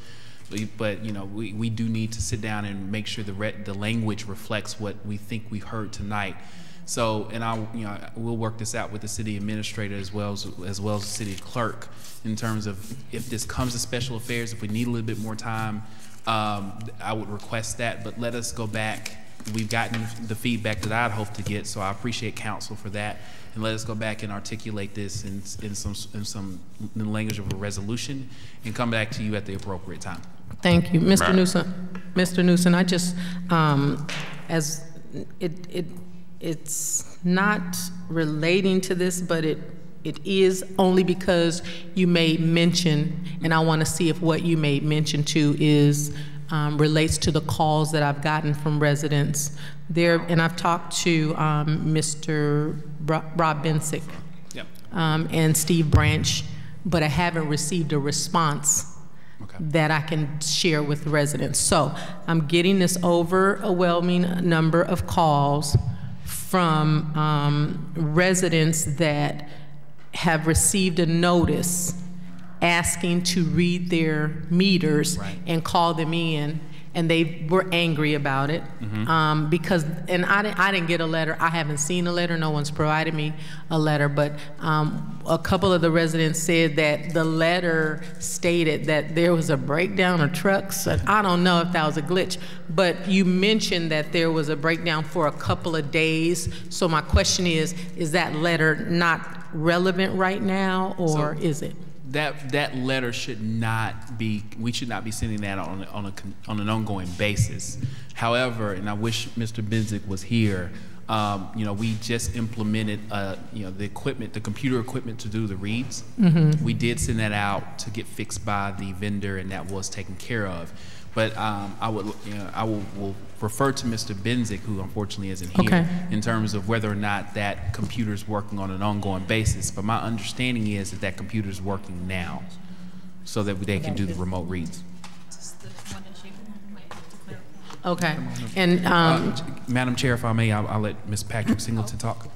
But, but you know we, we do need to sit down and make sure the re- the language reflects what we think we've heard tonight. So, and I, you know, we'll work this out with the city administrator as well as, as well as the city clerk in terms of if this comes to special affairs, if we need a little bit more time, um, I would request that, but let us go back. We've gotten the feedback that I'd hoped to get, so I appreciate council for that. And let us go back and articulate this in, in some, in some, in the language of a resolution and come back to you at the appropriate time.
Thank you. Mr.
Madam-
Newsome, Mr. Newsome, I just, um, as, it, it, it's not relating to this, but it, it is only because you made mention, and I want to see if what you made mention to is, um, relates to the calls that I've gotten from residents there, and I've talked to, um, Mr. Rob Bincsik
Yep.
um, and Steve Branch, but I haven't received a response
Okay.
that I can share with residents. So I'm getting this overwhelming number of calls from um, residents that have received a notice asking to read their meters
Right.
and call them in, and they were angry about it. Um, because, and I didn't, I didn't get a letter, I haven't seen a letter, no one's provided me a letter, but um, a couple of the residents said that the letter stated that there was a breakdown of trucks, and I don't know if that was a glitch, but you mentioned that there was a breakdown for a couple of days, so my question is, is that letter not relevant right now, or
So-
is it?
That, that letter should not be, we should not be sending that on, on a, on an ongoing basis. However, and I wish Mr. Bincsik was here, um, you know, we just implemented, uh, you know, the equipment, the computer equipment to do the reads. We did send that out to get fixed by the vendor and that was taken care of. But um, I would, you know, I will, will refer to Mr. Bincsik, who unfortunately isn't here,
Okay.
in terms of whether or not that computer is working on an ongoing basis. But my understanding is that that computer is working now, so that they can do the remote reads.
Okay, and, um,
Uh, Madam Chair, if I may, I'll, I'll let Ms. Patrick Singleton talk.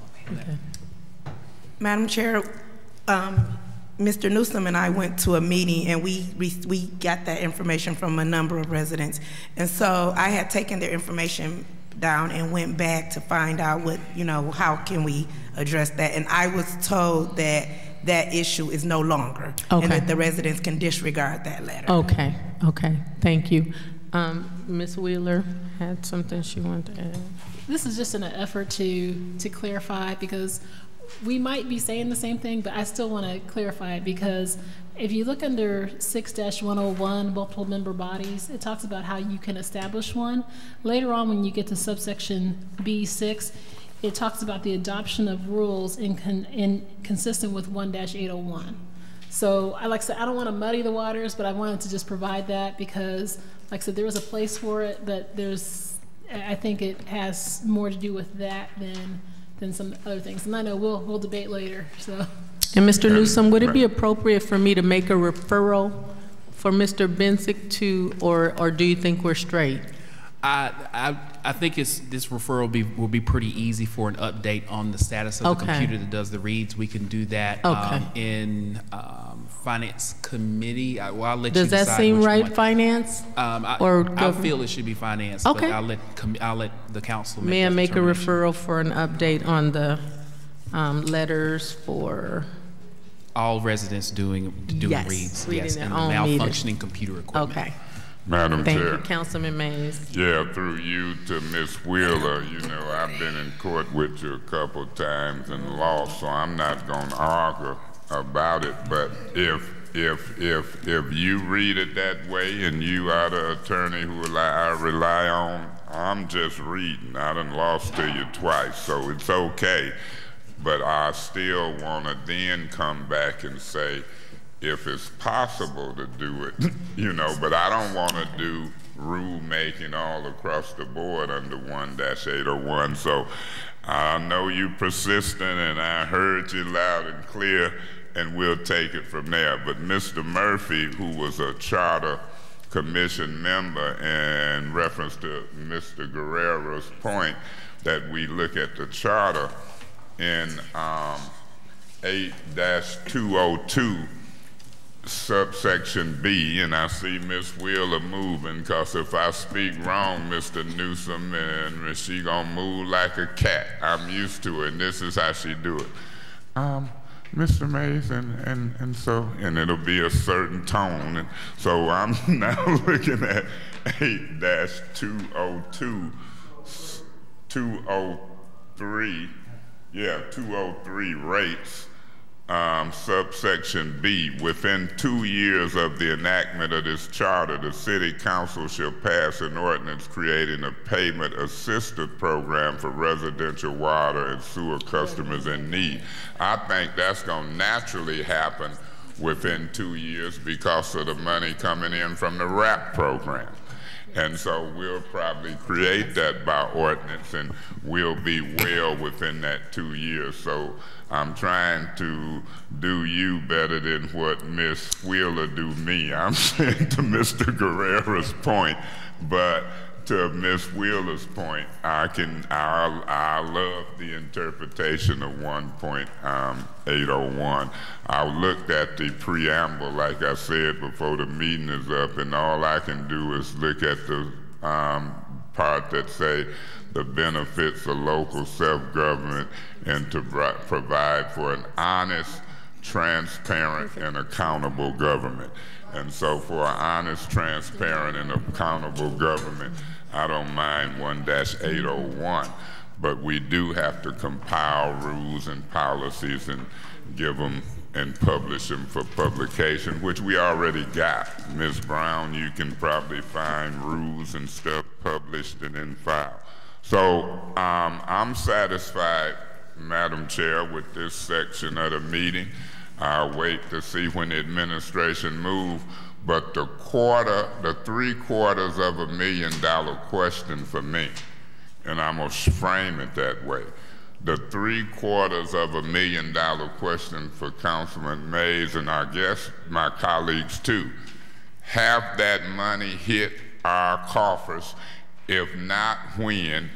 Madam Chair, um, Mr. Newsome and I went to a meeting and we, we, we got that information from a number of residents. And so I had taken their information down and went back to find out what, you know, how can we address that? And I was told that that issue is no longer.
Okay.
And that the residents can disregard that letter.
okay, okay, thank you. Um, Ms. Wheeler had something she wanted to add.
This is just an effort to, to clarify because we might be saying the same thing, but I still want to clarify it because if you look under 6-101 multiple member bodies, it talks about how you can establish one. Later on, when you get to subsection B six, it talks about the adoption of rules in, con, in consistent with 1-801 So I like I said, I don't want to muddy the waters, but I wanted to just provide that because, like I said, there was a place for it, but there's, I think it has more to do with that than, than some other things. And I know we'll, we'll debate later, so.
And Mr. Newsome, would it be appropriate for me to make a referral for Mr. Bincsik to, or, or do you think we're straight?
I, I, I think it's, this referral will be, will be pretty easy for an update on the status of the computer that does the reads. We can do that
Okay.
um, in um, Finance Committee. I, well, I'll let you
Does that seem right,
one.
finance?
Um, I,
or
I feel it should be finance,
Okay.
but I'll let, I'll let the council make
May I make a referral for an update on the, um, letters for,
All residents doing, doing
Yes,
reads,
reading
yes,
their
and the
own meters.
malfunctioning computer equipment.
okay.
Madam
Thank
Chair.
you, Councilman Mays.
Yeah, through you to Miss Wheeler, you know, I've been in court with you a couple times and lost, so I'm not gonna argue about it, but if, if, if, if you read it that way and you are the attorney who I rely on, I'm just reading. I done lost to you twice, so it's okay. But I still wanna then come back and say, if it's possible to do it, you know, but I don't want to do rulemaking all across the board under 1-801. So I know you persistent and I heard you loud and clear and we'll take it from there. But Mr. Murphy, who was a charter commission member in reference to Mr. Guerrero's point that we look at the charter in um, 8-202 subsection B, and I see Miss Wheeler moving, because if I speak wrong, Mr. Newsome, and she gonna move like a cat. I'm used to it, and this is how she do it. Um, Mr. Mays, and, and, and so, and it'll be a certain tone. And so I'm now looking at 8 202, 203, yeah, 203 rates um, subsection B, within two years of the enactment of this charter, the city council shall pass an ordinance creating a payment assistance program for residential water and sewer customers in need. I think that's gonna naturally happen within two years because of the money coming in from the RAP program. And so we'll probably create that by ordinance and we'll be well within that two years. So I'm trying to do you better than what Miss Wheeler do me. I'm saying to Mr. Guerrero's point, but to Miss Wheeler's point, I can, I, I love the interpretation of 1.801. I looked at the preamble, like I said, before the meeting is up, and all I can do is look at the um, part that say the benefits of local self-government and to provide for an honest, transparent, and accountable government. And so for an honest, transparent, and accountable government, I don't mind 1-801, but we do have to compile rules and policies and give them and publish them for publication, which we already got. Ms. Brown, you can probably find rules and stuff published and in file. So um, I'm satisfied, Madam Chair, with this section of the meeting. I'll wait to see when the administration move. But the quarter, the three quarters of a million dollar question for me, and I'm gonna frame it that way. The three quarters of a million dollar question for Councilman Mays and I guess my colleagues too. Have that money hit our coffers? If not, when?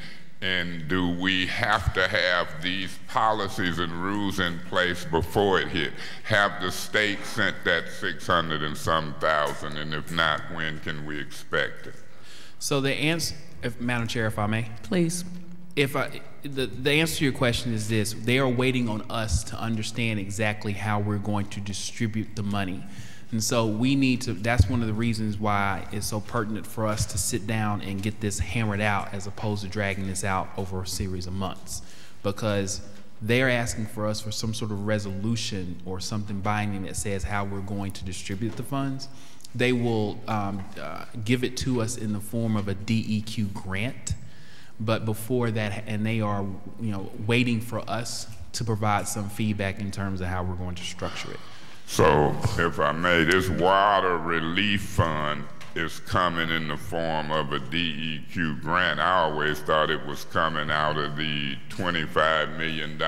And do we have to have these policies and rules in place before it hit? Have the state sent that 600 and some thousand? And if not, when can we expect it?
So the answer, if, Madam Chair, if I may,
Please.
if I, the, the answer to your question is this: they are waiting on us to understand exactly how we're going to distribute the money. And so we need to, that's one of the reasons why it's so pertinent for us to sit down and get this hammered out as opposed to dragging this out over a series of months. Because they're asking for us for some sort of resolution or something binding that says how we're going to distribute the funds. They will um, uh, give it to us in the form of a DEQ grant. But before that, and they are, you know, waiting for us to provide some feedback in terms of how we're going to structure it.
So, if I may, this water relief fund is coming in the form of a DEQ grant. I always thought it was coming out of the $25 million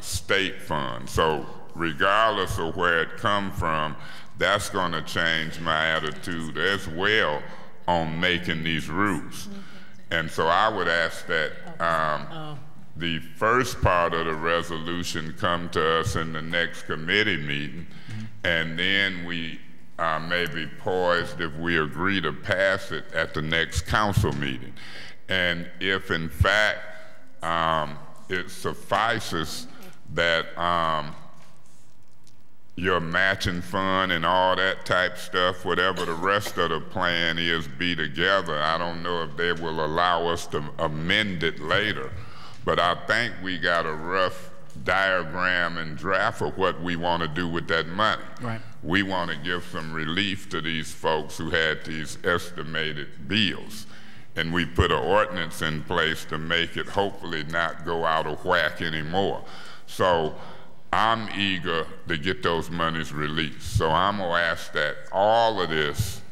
state fund. So, regardless of where it come from, that's going to change my attitude as well on making these rules. And so I would ask that um, the first part of the resolution come to us in the next committee meeting, and then we uh, may be poised if we agree to pass it at the next council meeting. And if in fact um, it suffices that um, your matching fund and all that type stuff, whatever the rest of the plan is, be together. I don't know if they will allow us to amend it later, but I think we got a rough diagram and draft of what we want to do with that money.
Right.
We want to give some relief to these folks who had these estimated bills. And we put an ordinance in place to make it hopefully not go out of whack anymore. So I'm eager to get those monies released. So I'm going to ask that all of this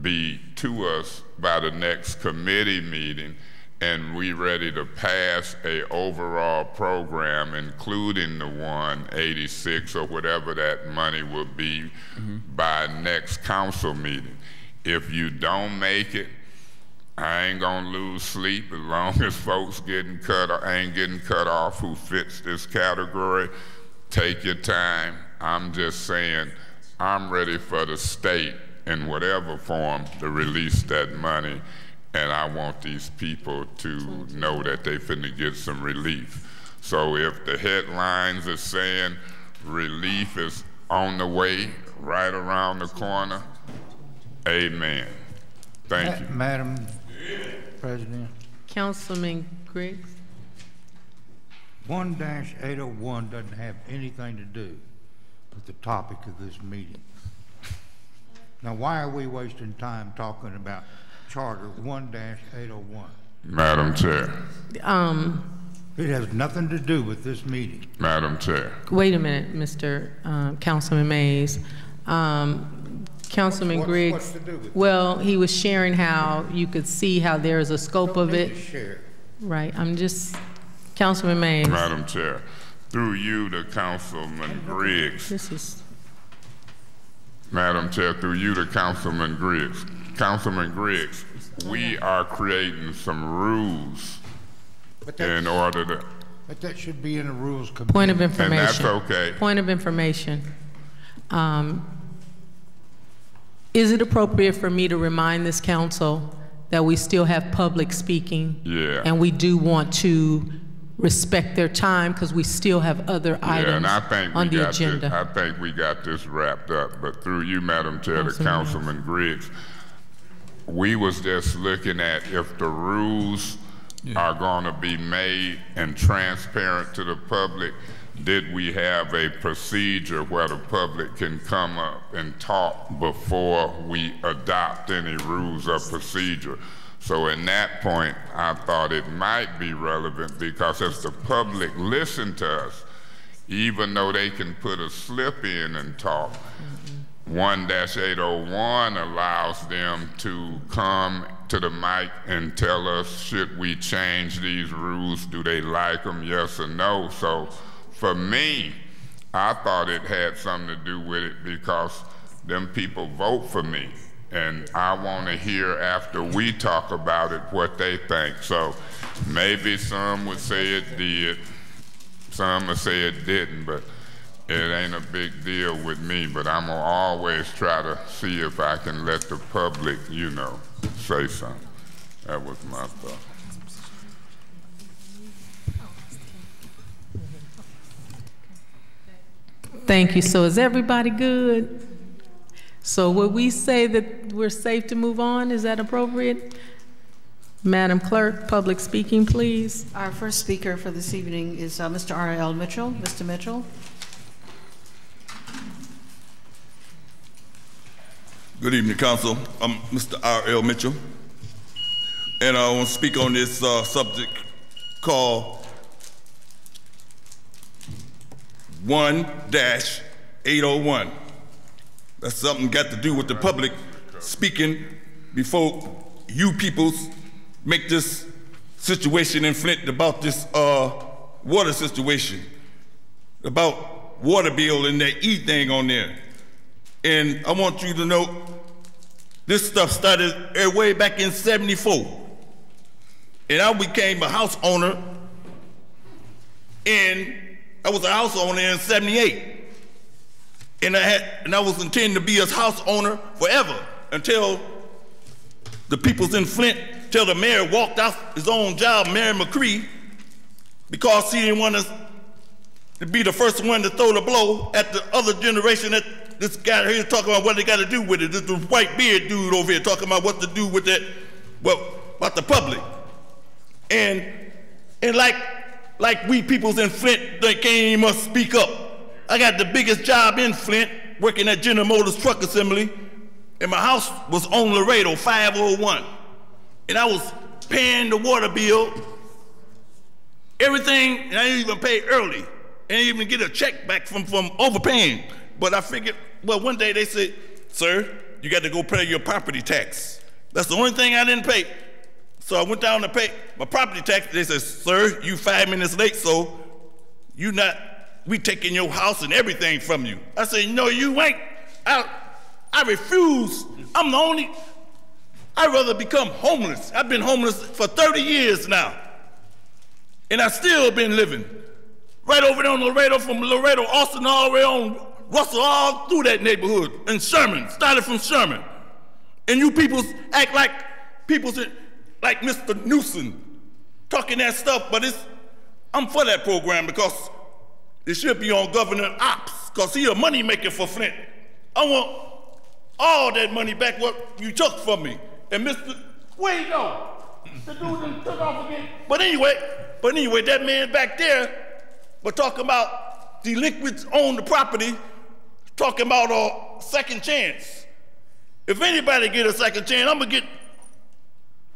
be to us by the next committee meeting and we ready to pass a overall program including the 186 or whatever that money will be mm-hmm. by next council meeting. If you don't make it, I ain't gonna lose sleep as long as folks getting cut or ain't getting cut off who fits this category. Take your time. I'm just saying I'm ready for the state in whatever form to release that money and I want these people to know that they finna get some relief. So if the headlines are saying relief is on the way right around the corner, amen. Thank you.
Ma- Madam President,
Councilman Griggs?
one eight oh one doesn't have anything to do with the topic of this meeting. Now, why are we wasting time talking about Charter 1-801.
Madam Chair,
Um,
It has nothing to do with this meeting.
Madam Chair.
wait a minute, Mr. uh, Councilman Mays. Um, Councilman
What's-
Griggs.
what's to do with it?
Well, he was sharing how you could see how there is a scope of
Need to
it.
share.
Right, I'm just, Councilman Mays.
Madam Chair, through you to Councilman Griggs.
This is,
Madam Chair, through you to Councilman Griggs. Councilman Griggs, we are creating some rules in order to,
but that should be in the rules committee.
point of
and that's
information.
okay.
Point of information. Um, Is it appropriate for me to remind this council that we still have public speaking?
Yeah.
And we do want to respect their time because we still have other
Yeah, and
items
I think
on
we
the
got this,
agenda.
I think we got this wrapped up, but through you, Madam Chair, to
Councilman Mills.
Councilman Griggs, we was just looking at if the rules are gonna be made and transparent to the public, did we have a procedure where the public can come up and talk before we adopt any rules or procedure? So in that point, I thought it might be relevant because as the public listen to us, even though they can put a slip in and talk. 1-801 allows them to come to the mic and tell us should we change these rules, do they like them, yes or no. So for me, I thought it had something to do with it because them people vote for me. And I want to hear after we talk about it what they think. So maybe some would say it did, some would say it didn't, but it ain't a big deal with me. But I'm going to always try to see if I can let the public, you know, say something. That was my thought.
Thank you. So is everybody good? So would we say that we're safe to move on? Is that appropriate? Madam Clerk, public speaking, please.
Our first speaker for this evening is uh, Mr. R.L. Mitchell. Mr. Mitchell.
Good evening, Council. I'm Mr. R.L. Mitchell, and I want to speak on this uh, subject called 1-801. That's something got to do with the public speaking before you peoples make this situation in Flint about this uh, water situation, about water bill and that E thing on there. And I want you to know this stuff started eh, way back in 74. And I became a house owner and I was a house owner in 78. And I had and I was intending to be a house owner forever until the people's in Flint, till the mayor walked out his own job, Mayor McCree, because he didn't want to be the first one to throw the blow at the other generation that this guy here talking about what they got to do with it. This, this white beard dude over here talking about what to do with that, well, about the public. And and like like we peoples in Flint, they can't even speak up. I got the biggest job in Flint, working at General Motors Truck Assembly, and my house was on Laredo 501. And I was paying the water bill, everything, and I didn't even pay early. And even get a check back from, from overpaying. But I figured, well, one day they said, sir, you got to go pay your property tax. That's the only thing I didn't pay. So I went down to pay my property tax. They said, sir, you five minutes late, so you not, we taking your house and everything from you. I said, no, you ain't. I, I refuse. I'm the only, I'd rather become homeless. I've been homeless for 30 years now. And I still been living. Right over there on Laredo, from Laredo, Austin, all the way on Russell, all through that neighborhood. And Sherman, started from Sherman. And you people act like people like Mr. Newsome talking that stuff, but it's, I'm for that program because it should be on Governor Ops, because he a money maker for Flint. I want all that money back what you took from me. And Mr. Where you go? The dude took off again. But anyway, but anyway, that man back there was talking about delinquents own the property, talking about a second chance. If anybody get a second chance, I'm gonna get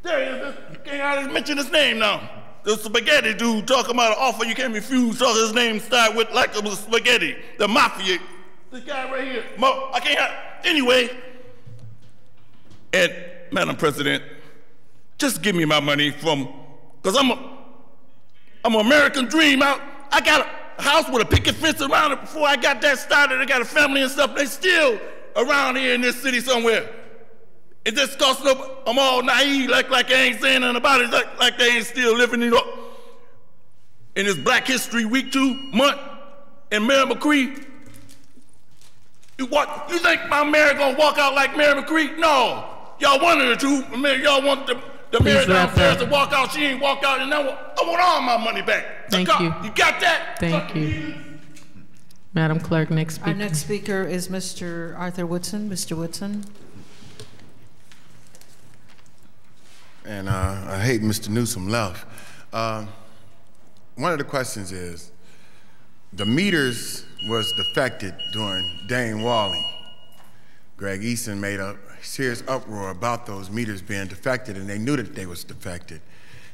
there he is. You can't even mention his name now. The spaghetti dude talking about an offer you can't refuse. So his name start with like was spaghetti. The mafia. This guy right here. Mo, I can't have. Anyway. And Madam President, just give me my money from, cause I'm a, I'm an American dream out. I got a house with a picket fence around it before I got that started. I got a family and stuff. They still around here in this city somewhere. It just costs no, I'm all naive, like, like I ain't saying nothing about it, like, like they ain't still living in, in this Black History Week two month. And Mary McCree, you, what, you think my mayor gonna walk out like Mary McCree? No. Y'all of the two. Y'all want the, the mayor downstairs to walk out. She ain't walk out, and I want, I want all my money back.
Thank you.
You got that?
Thank you. Madam Clerk, next speaker.
Our next speaker is Mr. Arthur Woodson. Mr. Woodson.
and uh, I hate Mr. Newsome left. Uh, one of the questions is, the meters was defected during Dayne Walling. Greg Easton made a serious uproar about those meters being defected, and they knew that they was defected.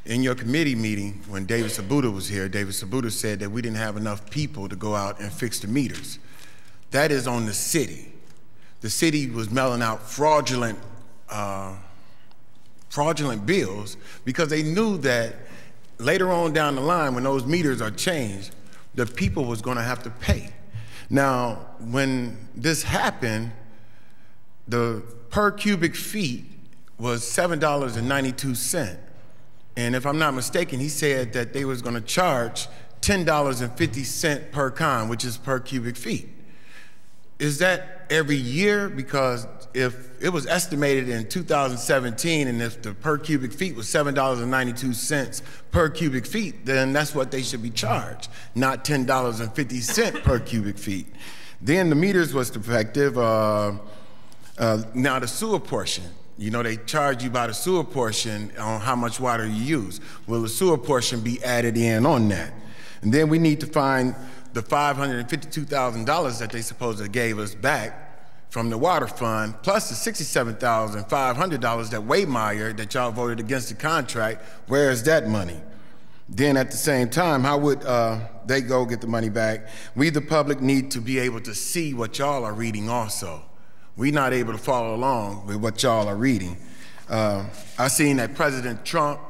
In your committee meeting, when David Sabuda was here, David Sabuda said that we didn't have enough people to go out and fix the meters. That is on the city. The city was mailing out fraudulent, uh, fraudulent bills because they knew that later on down the line, when those meters are changed, the people was going to have to pay. Now, when this happened, the per cubic feet was $7.92. And if I'm not mistaken, he said that they was going to charge $10.50 per con, which is per cubic feet. Is that every year? Because if it was estimated in 2017 and if the per cubic feet was $7.92 per cubic feet, then that's what they should be charged, not $10.50 per cubic feet. Then the meters was defective. Uh, uh, now the sewer portion, you know, they charge you by the sewer portion on how much water you use. Will the sewer portion be added in on that? And then we need to find the $552,000 that they supposedly gave us back from the water fund, plus the $67,500 that Waymeyer that y'all voted against the contract. Where is that money? Then at the same time, how would uh, they go get the money back? We, the public, need to be able to see what y'all are reading also. We're not able to follow along with what y'all are reading. Uh, I seen that President Trump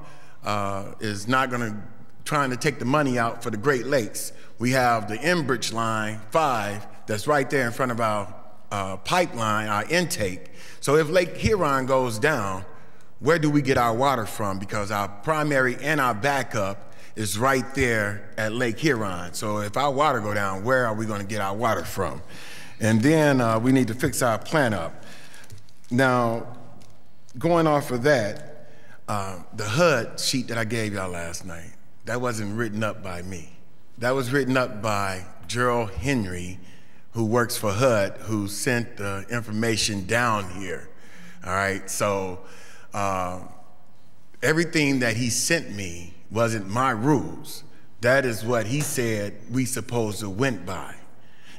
uh, is not going to trying to take the money out for the Great Lakes. We have the Enbridge line five that's right there in front of our uh, pipeline, our intake. So if Lake Huron goes down, where do we get our water from? Because our primary and our backup is right there at Lake Huron. So if our water go down, where are we going to get our water from? And then uh, we need to fix our plant up. Now, going off of that, uh, the HUD sheet that I gave y'all last night, that wasn't written up by me. That was written up by Gerald Henry, who works for HUD, who sent the information down here. All right, so uh, everything that he sent me wasn't my rules. That is what he said we supposed to went by.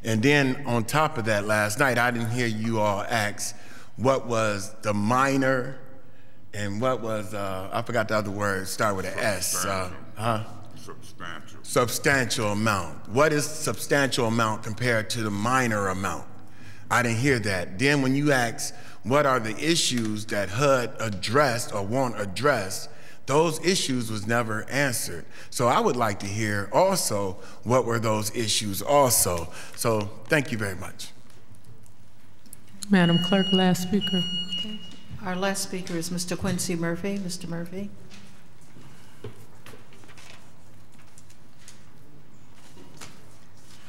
And then on top of that, last night, I didn't hear you all ask what was the minor and what was, uh, I forgot the other word, start with an S. Uh, huh?
Substantial.
Substantial amount. What is substantial amount compared to the minor amount? I didn't hear that. Then when you ask what are the issues that HUD addressed or won't address, those issues was never answered. So I would like to hear also what were those issues also. So thank you very much.
Madam Clerk, last speaker.
Our last speaker is Mr. Quincy Murphy. Mr. Murphy.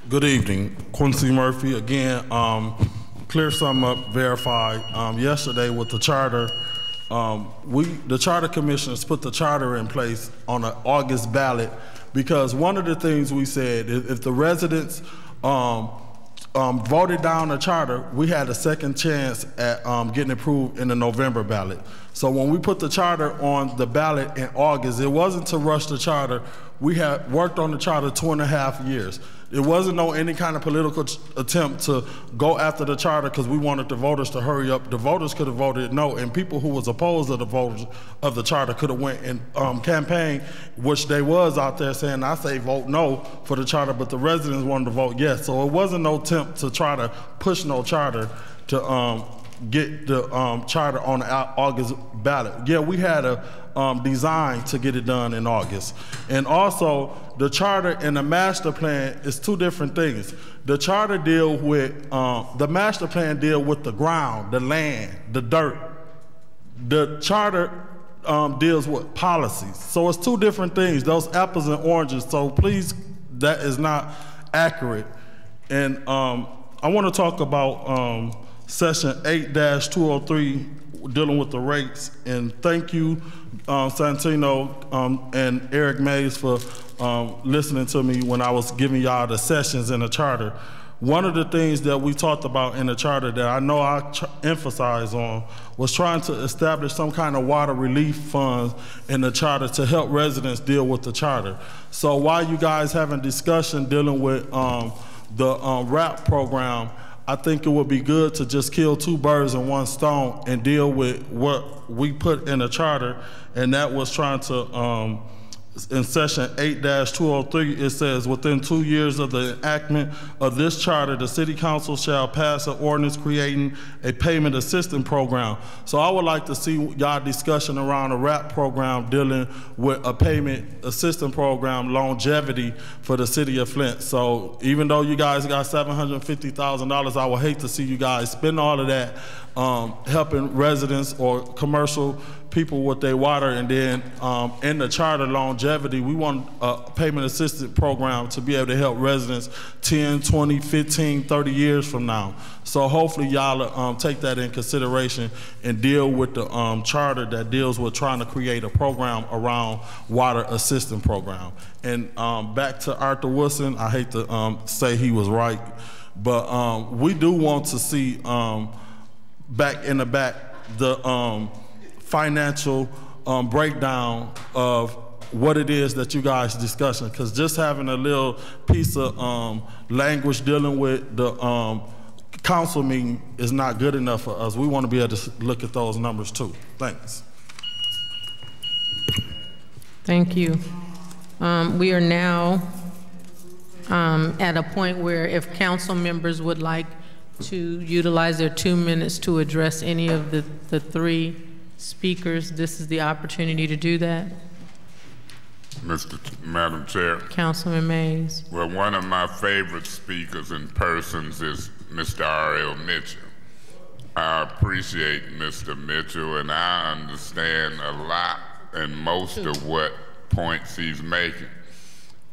Good evening, Quincy Murphy. Again, um, clear some up, verify. Um, yesterday with the charter, um, we, the charter commissioners put the charter in place on an August ballot because one of the things we said, if, if the residents um, um, voted down the charter, we had a second chance at um, getting approved in the November ballot. So when we put the charter on the ballot in August, it wasn't to rush the charter. We had worked on the charter two and a half years. It wasn't no any kind of political attempt to go after the charter because we wanted the voters to hurry up. The voters could have voted no, and people who was opposed to the voters of the charter could have went and um, campaigned, which they was out there saying, I say vote no for the charter, but the residents wanted to vote yes. So it wasn't no attempt to try to push no charter to um, get the um, charter on the August ballot. Yeah, we had a um, design to get it done in August. And also, the charter and the master plan is two different things. The charter deal with, um, the master plan deal with the ground, the land, the dirt. The charter um, deals with policies. So it's two different things, those apples and oranges. So please, that is not accurate. And um, I want to talk about um, session 8-203 dealing with the rates. And thank you, um, Santino um, and Eric Mays for um, listening to me when I was giving y'all the sessions in the charter. One of the things that we talked about in the charter that I know I emphasize on was trying to establish some kind of water relief funds in the charter to help residents deal with the charter. So while you guys having discussion dealing with um, the um, RAP program, I think it would be good to just kill two birds in one stone and deal with what we put in the charter, and that was trying to um, in section 8-203, it says, within two years of the enactment of this charter, the city council shall pass an ordinance creating a payment assistance program. So I would like to see y'all discussion around a RAP program dealing with a payment assistance program longevity for the city of Flint. So even though you guys got $750,000, I would hate to see you guys spend all of that um, helping residents or commercial people with their water. And then um, in the charter longevity, we want a payment assistance program to be able to help residents 10, 20, 15, 30 years from now. So hopefully y'all um, take that in consideration and deal with the um, charter that deals with trying to create a program around water assistance program. And um, back to Arthur Wilson, I hate to um, say he was right, but um, we do want to see back in the back the um, financial um, breakdown of what it is that you guys are discussing because just having a little piece of um, language dealing with the um, council meeting is not good enough for us. We want to be able to look at those numbers too. Thanks.
Thank you. Um, we are now um, at a point where if council members would like to utilize their two minutes to address any of the, the three speakers, this is the opportunity to do that.
Mr. Ch- Madam Chair,
Councilman Mays.
well, one of my favorite speakers and persons is Mr. R.L. Mitchell. I appreciate Mr. Mitchell, and I understand a lot and most of what points he's making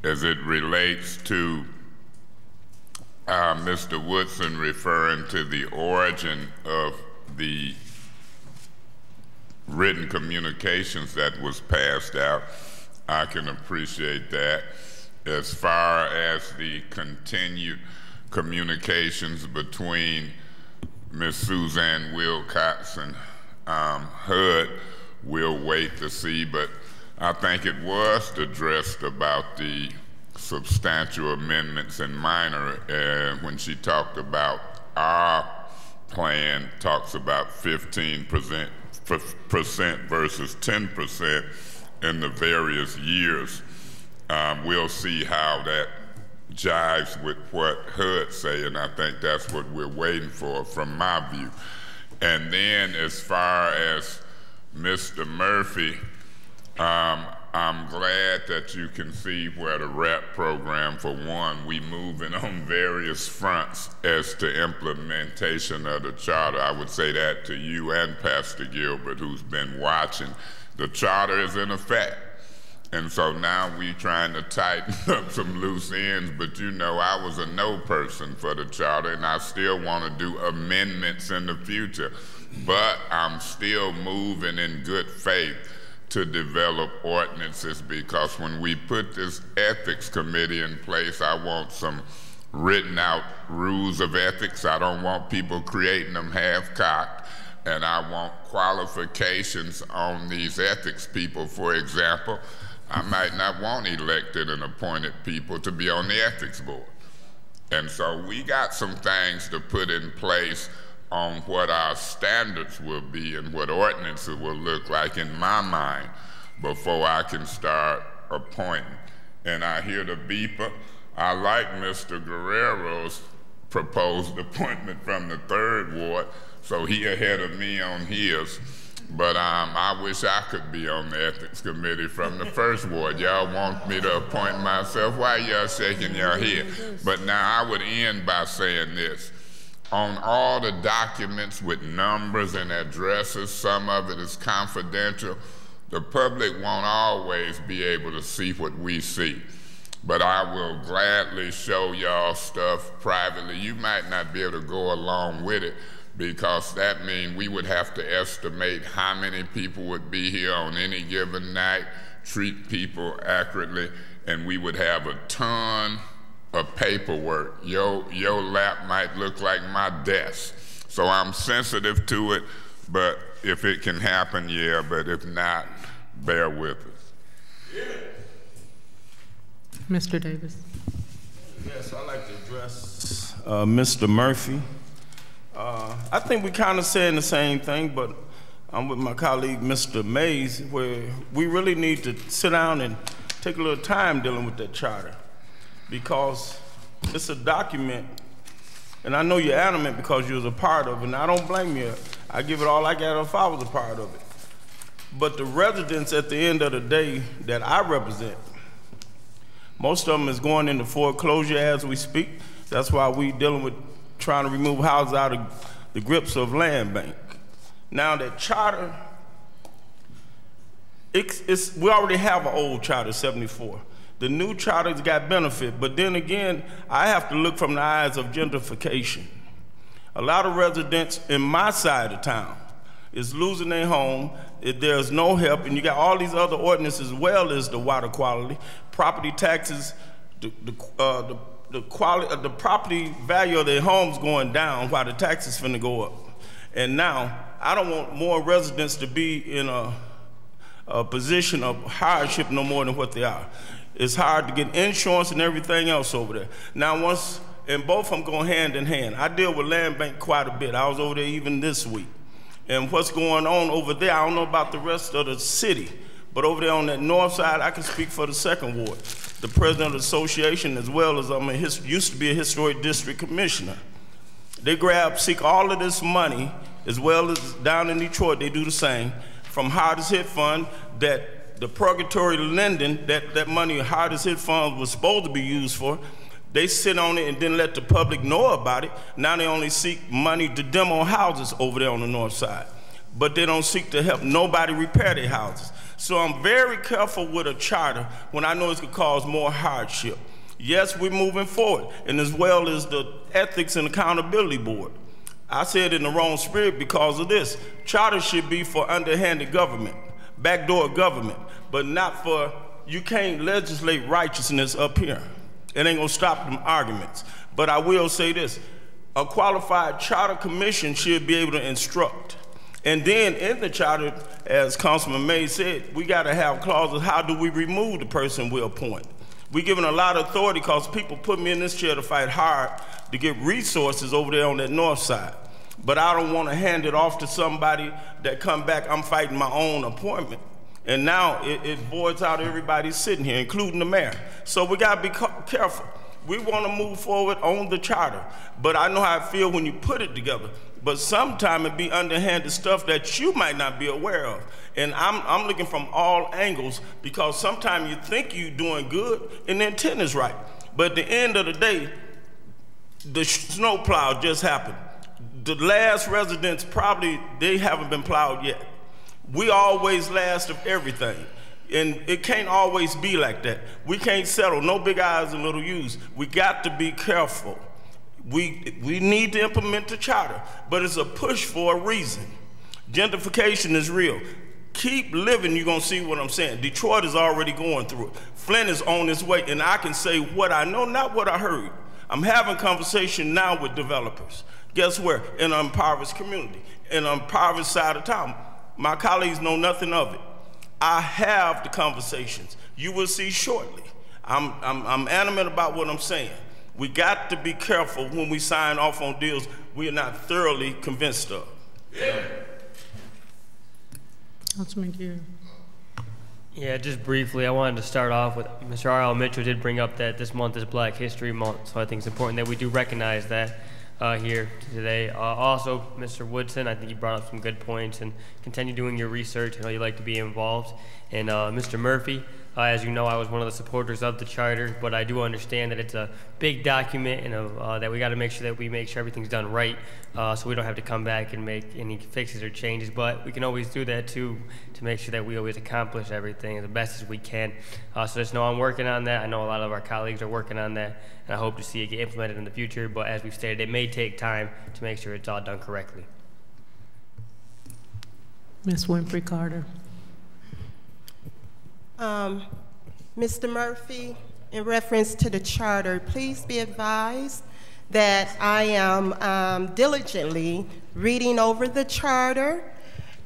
as it relates to uh, Mr. Woodson referring to the origin of the written communications that was passed out. I can appreciate that. As far as the continued communications between Ms. Suzanne Wilcox and um, we'll wait to see. But I think it was addressed about the substantial amendments and minor uh, when she talked about our plan talks about 15 percent percent versus 10 percent in the various years. Um, we'll see how that jives with what HUD say, and I think that's what we're waiting for from my view. And then as far as Mr. Murphy, um, I'm glad that you can see where the RAP program, for one, we moving on various fronts as to implementation of the charter. I would say that to you and Pastor Gilbert, who's been watching. The charter is in effect. And so now we're trying to tighten up some loose ends, but you know I was a no person for the charter and I still want to do amendments in the future. But I'm still moving in good faith to develop ordinances because when we put this ethics committee in place, I want some written out rules of ethics. I don't want people creating them half cocked. And I want qualifications on these ethics people. For example, I might not want elected and appointed people to be on the ethics board. And so we got some things to put in place on what our standards will be and what ordinances will look like in my mind before I can start appointing. And I hear the beeper. I like Mr. Guerra's proposed appointment from the third ward, so he ahead of me on his. But um, I wish I could be on the ethics committee from the first ward. Y'all want me to appoint myself? Why y'all shaking your head? But now I would end by saying this on all the documents with numbers and addresses. Some of it is confidential. The public won't always be able to see what we see. But I will gladly show y'all stuff privately. You might not be able to go along with it because that means we would have to estimate how many people would be here on any given night, treat people accurately, and we would have a ton of paperwork. Your, your lap might look like my desk. So I'm sensitive to it, but if it can happen, yeah, but if not, bear with us.
Mr. Davis.
Yes, I'd like to address uh, Mr. Murphy. Uh, I think we're kind of saying the same thing, but I'm with my colleague, Mr. Mays, where we really need to sit down and take a little time dealing with that charter because it's a document, and I know you're adamant because you was a part of it, and I don't blame you. I give it all I got if I was a part of it. But the residents at the end of the day that I represent, most of them is going into foreclosure as we speak. That's why we dealing with trying to remove houses out of the grips of land bank. Now that charter, it's, it's, we already have an old charter, 74. The new charter's got benefit, but then again, I have to look from the eyes of gentrification. A lot of residents in my side of town is losing their home. There's no help, and you got all these other ordinances as well as the water quality, property taxes, the, the, uh, the, the quality, uh, the property value of their homes going down while the taxes finna go up. And now, I don't want more residents to be in a, a position of hardship no more than what they are. It's hard to get insurance and everything else over there. Now, once, and both of them go hand in hand. I deal with land bank quite a bit. I was over there even this week. And what's going on over there, I don't know about the rest of the city, but over there on that north side, I can speak for the second ward. The president of the association, as well as I'm a used to be a historic district commissioner. They grab, seek all of this money, as well as down in Detroit, they do the same, from hardest hit fund that the purgatory lending, that, that money hardest hit fund was supposed to be used for, they sit on it and didn't let the public know about it. Now they only seek money to demo houses over there on the north side. But they don't seek to help nobody repair their houses. So I'm very careful with a charter when I know it could cause more hardship. Yes, we're moving forward, and as well as the Ethics and Accountability Board. I said in the wrong spirit because of this. Charter should be for underhanded government, backdoor government, but not for, you can't legislate righteousness up here. It ain't gonna stop them arguments. But I will say this, a qualified charter commission should be able to instruct. And then in the charter, as Councilman May said, we gotta have clauses, how do we remove the person we appoint? We giving a lot of authority because people put me in this chair to fight hard to get resources over there on that north side. But I don't want to hand it off to somebody that come back, I'm fighting my own appointment. And now it, it out everybody sitting here, including the mayor. So we got to be careful. We want to move forward on the charter, but I know how I feel when you put it together. But sometimes it be underhanded stuff that you might not be aware of. And I'm, I'm looking from all angles because sometimes you think you're doing good and the intent is right. But at the end of the day, the snowplow just happened. The last residents probably, they haven't been plowed yet. We always last of everything. And it can't always be like that. We can't settle. No big eyes and little U's. We got to be careful. We, we need to implement the charter, but it's a push for a reason. Gentrification is real. Keep living, you're gonna see what I'm saying. Detroit is already going through it. Flint is on its way, and I can say what I know, not what I heard. I'm having conversation now with developers. Guess where? In an impoverished community, in an impoverished side of town. My colleagues know nothing of it. I have the conversations. You will see shortly. I'm, I'm, I'm animate about what I'm saying. We got to be careful when we sign off on deals we are not thoroughly convinced of. Yeah.
Councilman Guerra.
Yeah, just briefly, I wanted to start off with Mr. R.L. Mitchell did bring up that this month is Black History Month, so I think it's important that we do recognize that uh, here today. Uh, also, Mr. Woodson, I think you brought up some good points and continue doing your research. I know you like to be involved. And uh, Mr. Murphy, uh, as you know, I was one of the supporters of the charter, but I do understand that it's a big document and uh, that we got to make sure that we make sure everything's done right uh, so we don't have to come back and make any fixes or changes. But we can always do that too to make sure that we always accomplish everything the best as we can. Uh, so just know I'm working on that. I know a lot of our colleagues are working on that, and I hope to see it get implemented in the future. But as we've stated, it may take time to make sure it's all done correctly.
Ms. Winfrey Carter.
Um, Mr. Murphy, in reference to the charter, please be advised that I am um, diligently reading over the charter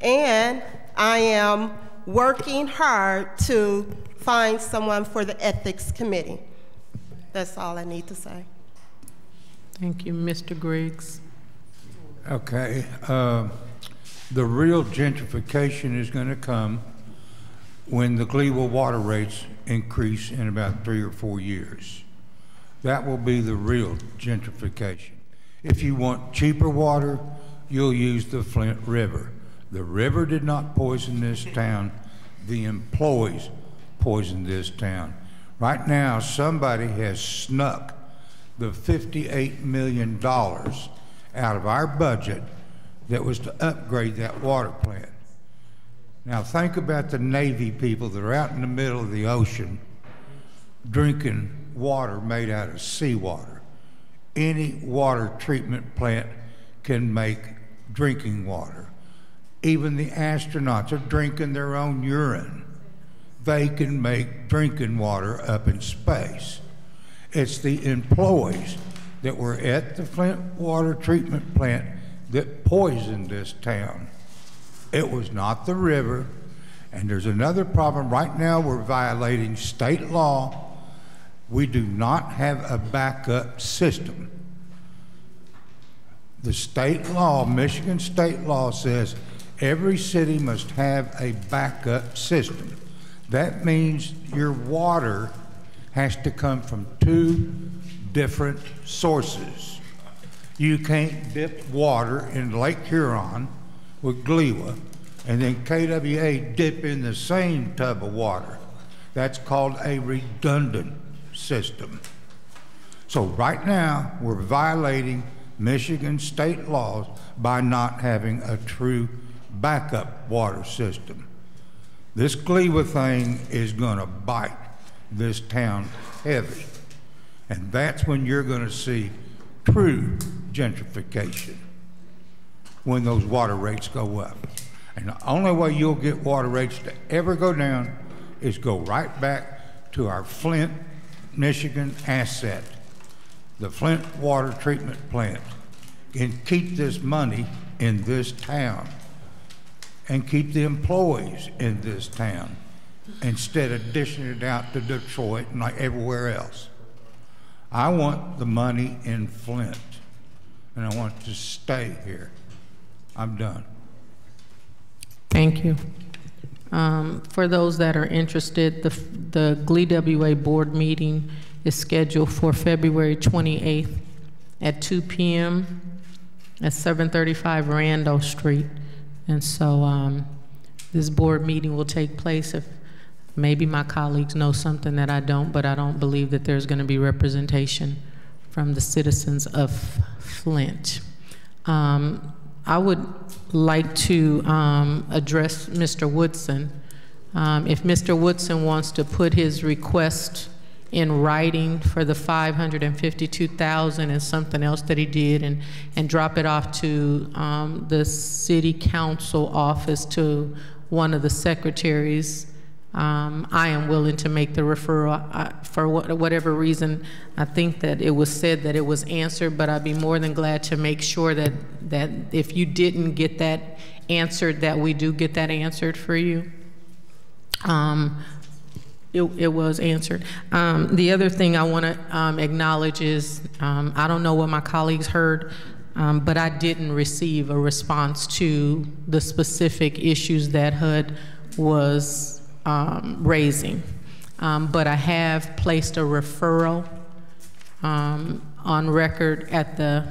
and I am working hard to find someone for the ethics committee. That's all I need to say.
Thank you, Mr. Griggs.
Okay, uh, the real gentrification is gonna come when the Gleeville water rates increase in about three or four years. That will be the real gentrification. If you want cheaper water, you'll use the Flint River. The river did not poison this town, the employees poisoned this town. Right now, somebody has snuck the $58 million out of our budget that was to upgrade that water plant. Now think about the Navy people that are out in the middle of the ocean drinking water made out of seawater. Any water treatment plant can make drinking water. Even the astronauts are drinking their own urine. They can make drinking water up in space. It's the employees that were at the Flint water treatment plant that poisoned this town. It was not the river. And there's another problem. Right now, we're violating state law. We do not have a backup system. The state law, Michigan state law says every city must have a backup system. That means your water has to come from two different sources. You can't dip water in Lake Huron with GLEWA and then KWA dip in the same tub of water. That's called a redundant system. So right now, we're violating Michigan state laws by not having a true backup water system. This GLEWA thing is going to bite this town heavy. And that's when you're going to see true gentrification, when those water rates go up. And the only way you'll get water rates to ever go down is go right back to our Flint, Michigan asset, the Flint Water Treatment Plant, and keep this money in this town and keep the employees in this town instead of dishing it out to Detroit and like everywhere else. I want the money in Flint, and I want to stay here. I'm done.
Thank you. Um, For those that are interested, the the GLEWA board meeting is scheduled for February 28th at 2 PM at 735 Randolph Street. And so um, this board meeting will take place if, maybe my colleagues know something that I don't, but I don't believe that there's going to be representation from the citizens of Flint. Um, I would like to um, address Mr. Woodson. Um, if Mr. Woodson wants to put his request in writing for the 552,000 and something else that he did and, and drop it off to um, the city council office to one of the secretaries, um, I am willing to make the referral. I, for what, whatever reason, I think that it was said that it was answered, but I'd be more than glad to make sure that, that if you didn't get that answered, that we do get that answered for you. Um, it, it, was answered. Um, the other thing I want to um, acknowledge is um, I don't know what my colleagues heard, um, but I didn't receive a response to the specific issues that HUD was um, raising. Um, but I have placed a referral on record at the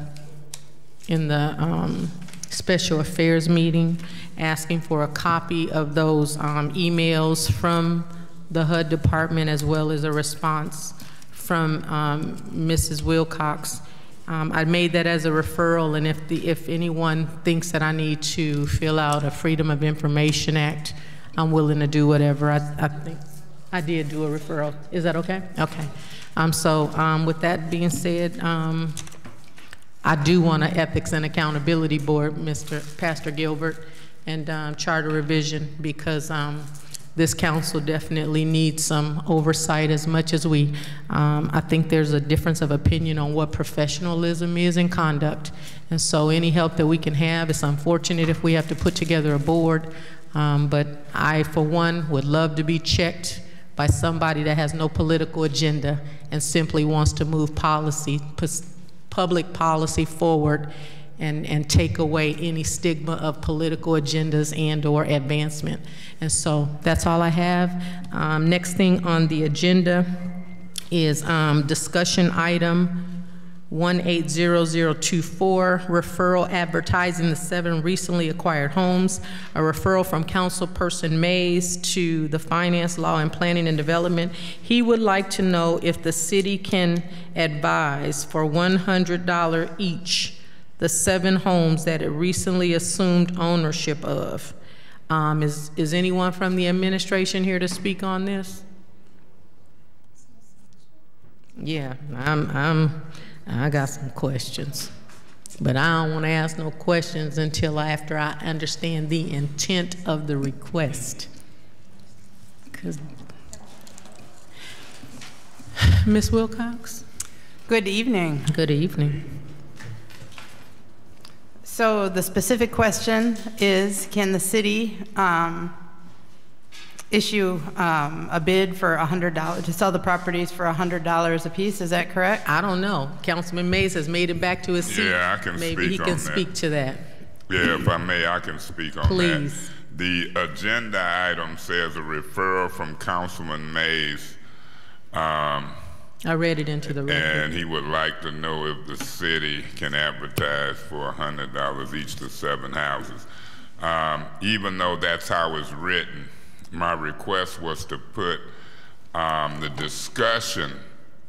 in the special affairs meeting asking for a copy of those emails from the HUD department as well as a response from um, Mrs. Wilcox. Um, I made that as a referral, and if, the, if anyone thinks that I need to fill out a Freedom of Information Act, I'm willing to do whatever. I, I think I did do a referral. Is that okay? Okay. Um, so um, with that being said, um, I do want an Ethics and Accountability Board, Mr. Pastor Gilbert, and um, Charter Revision, because um, this council definitely needs some oversight as much as we. Um, I think there's a difference of opinion on what professionalism is in conduct. And so any help that we can have, it's unfortunate if we have to put together a board. Um, but I, for one, would love to be checked by somebody that has no political agenda and simply wants to move policy, public policy forward and, and take away any stigma of political agendas and/or advancement. And so that's all I have. Um, next thing on the agenda is um, discussion item 180024, referral advertising the seven recently acquired homes. A referral from Councilperson Mays to the Finance, Law, and Planning and Development. He would like to know if the city can advise for $100 each the seven homes that it recently assumed ownership of. Um, is, is anyone from the administration here to speak on this? Yeah, I'm, I'm, I got some questions. But I don't want to ask no questions until after I understand the intent of the request. Because, Ms. Wilcox?
Good evening.
Good evening.
So the specific question is, can the city um, issue um, a bid for $100, to sell the properties for $100 a piece, is that correct?
I don't know. Councilman Mays has made it back to his seat.
Yeah, I can
Maybe
speak
he
on
can
that.
speak to that.
Yeah, if I may, I can speak on
Please.
that. The agenda item says a referral from Councilman Mays, um,
I read it into the record.
and he would like to know if the city can advertise for hundred dollars each to seven houses. Um, even though that's how it's written, my request was to put um, the discussion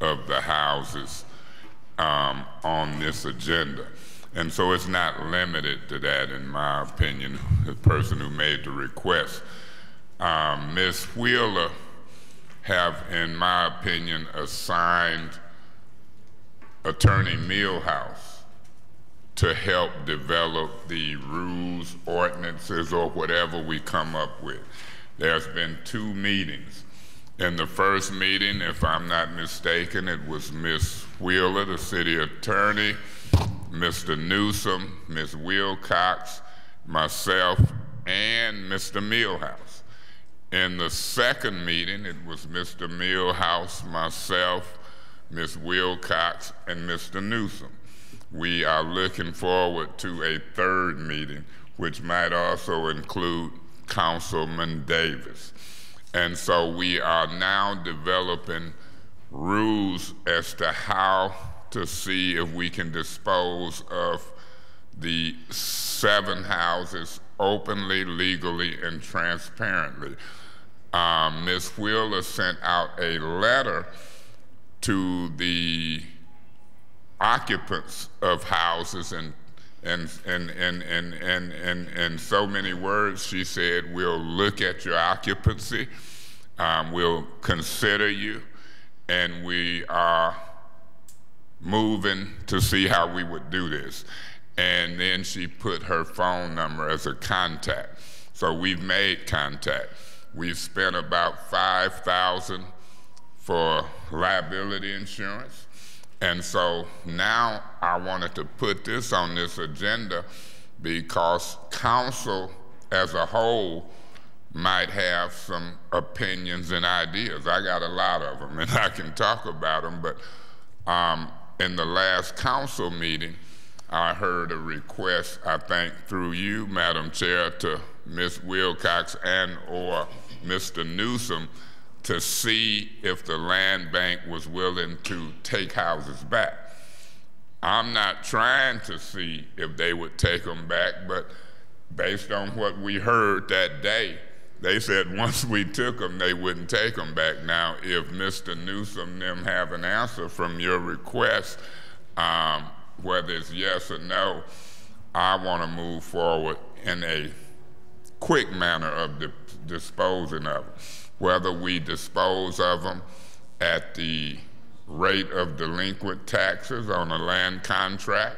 of the houses um, on this agenda. And so it's not limited to that, in my opinion, the person who made the request. Um, Ms. Wheeler have, in my opinion, assigned Attorney Millhouse to help develop the rules, ordinances, or whatever we come up with. There's been two meetings. In the first meeting, if I'm not mistaken, it was Ms. Wheeler, the city attorney, Mr. Newsome, Ms. Wilcox, myself, and Mr. Millhouse. In the second meeting, it was Mr. Millhouse, myself, Ms. Wilcox, and Mr. Newsome. We are looking forward to a third meeting, which might also include Councilman Davis. And so we are now developing rules as to how to see if we can dispose of the seven houses openly, legally, and transparently. Um, Ms. Wheeler sent out a letter to the occupants of houses and and and and and and and in so many words she said we'll look at your occupancy um, we'll consider you and we are moving to see how we would do this. And then she put her phone number as a contact. So we've made contact. We've spent about 5000 for liability insurance and so now I wanted to put this on this agenda because council as a whole might have some opinions and ideas. I got a lot of them and I can talk about them, but um, in the last council meeting, I heard a request, I think through you, Madam Chair, to Ms. Wilcox and or Mr. Newsome to see if the land bank was willing to take houses back. I'm not trying to see if they would take them back, but based on what we heard that day, they said once we took them, they wouldn't take them back. Now, if Mr. Newsome them have an answer from your request, um, whether it's yes or no, I want to move forward in a quick manner of di- disposing of. Whether we dispose of them at the rate of delinquent taxes on a land contract,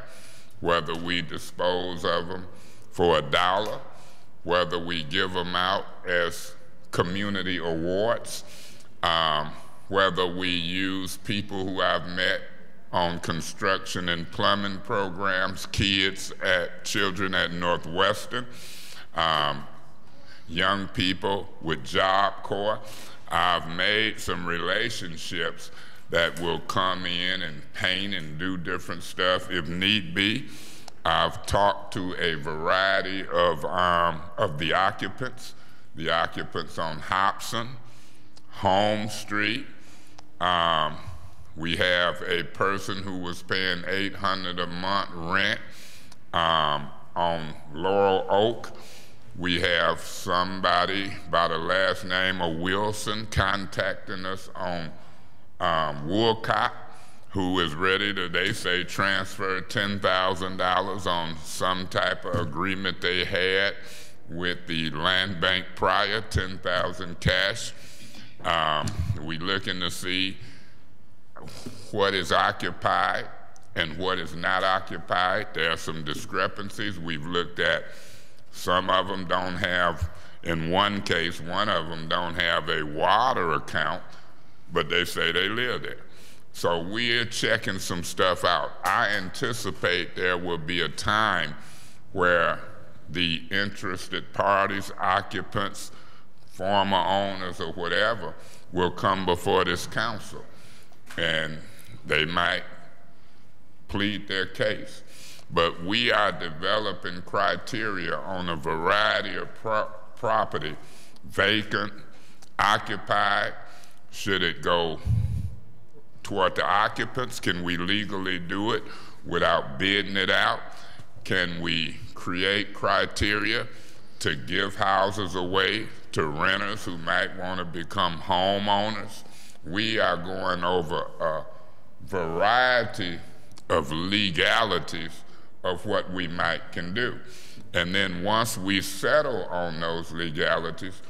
whether we dispose of them for a dollar, whether we give them out as community awards, um, whether we use people who I've met on construction and plumbing programs, kids at children at Northwestern, um, young people with Job Corps. I've made some relationships that will come in and paint and do different stuff if need be. I've talked to a variety of, um, of the occupants, the occupants on Hobson, Home Street. Um, we have a person who was paying 800 a month rent um, on Laurel Oak. We have somebody by the last name of Wilson contacting us on um, Woolcock who is ready to, they say, transfer $10,000 on some type of agreement they had with the land bank prior, 10,000 cash. Um, we looking to see what is occupied and what is not occupied. There are some discrepancies. We've looked at some of them don't have, in one case, one of them don't have a water account, but they say they live there. So we're checking some stuff out. I anticipate there will be a time where the interested parties, occupants, former owners, or whatever will come before this council and they might plead their case. But we are developing criteria on a variety of pro property, vacant, occupied, should it go toward the occupants? Can we legally do it without bidding it out? Can we create criteria to give houses away to renters who might want to become homeowners? We are going over a variety of legalities of what we might can do. And then once we settle on those legalities,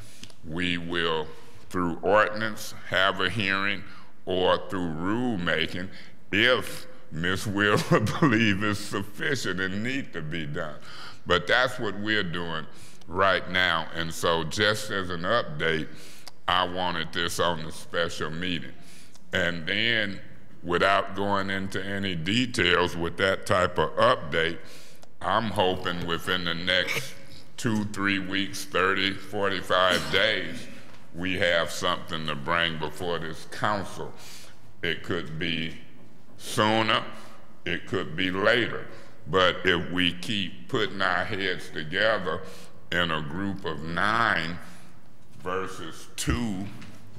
we will, through ordinance, have a hearing or through rulemaking if Ms. Will believes is sufficient and need to be done. But that's what we're doing right now. And so just as an update, I wanted this on the special meeting. And then without going into any details with that type of update, I'm hoping within the next two, three weeks, 30, 45 days, we have something to bring before this council. It could be sooner, it could be later. But if we keep putting our heads together in a group of nine versus two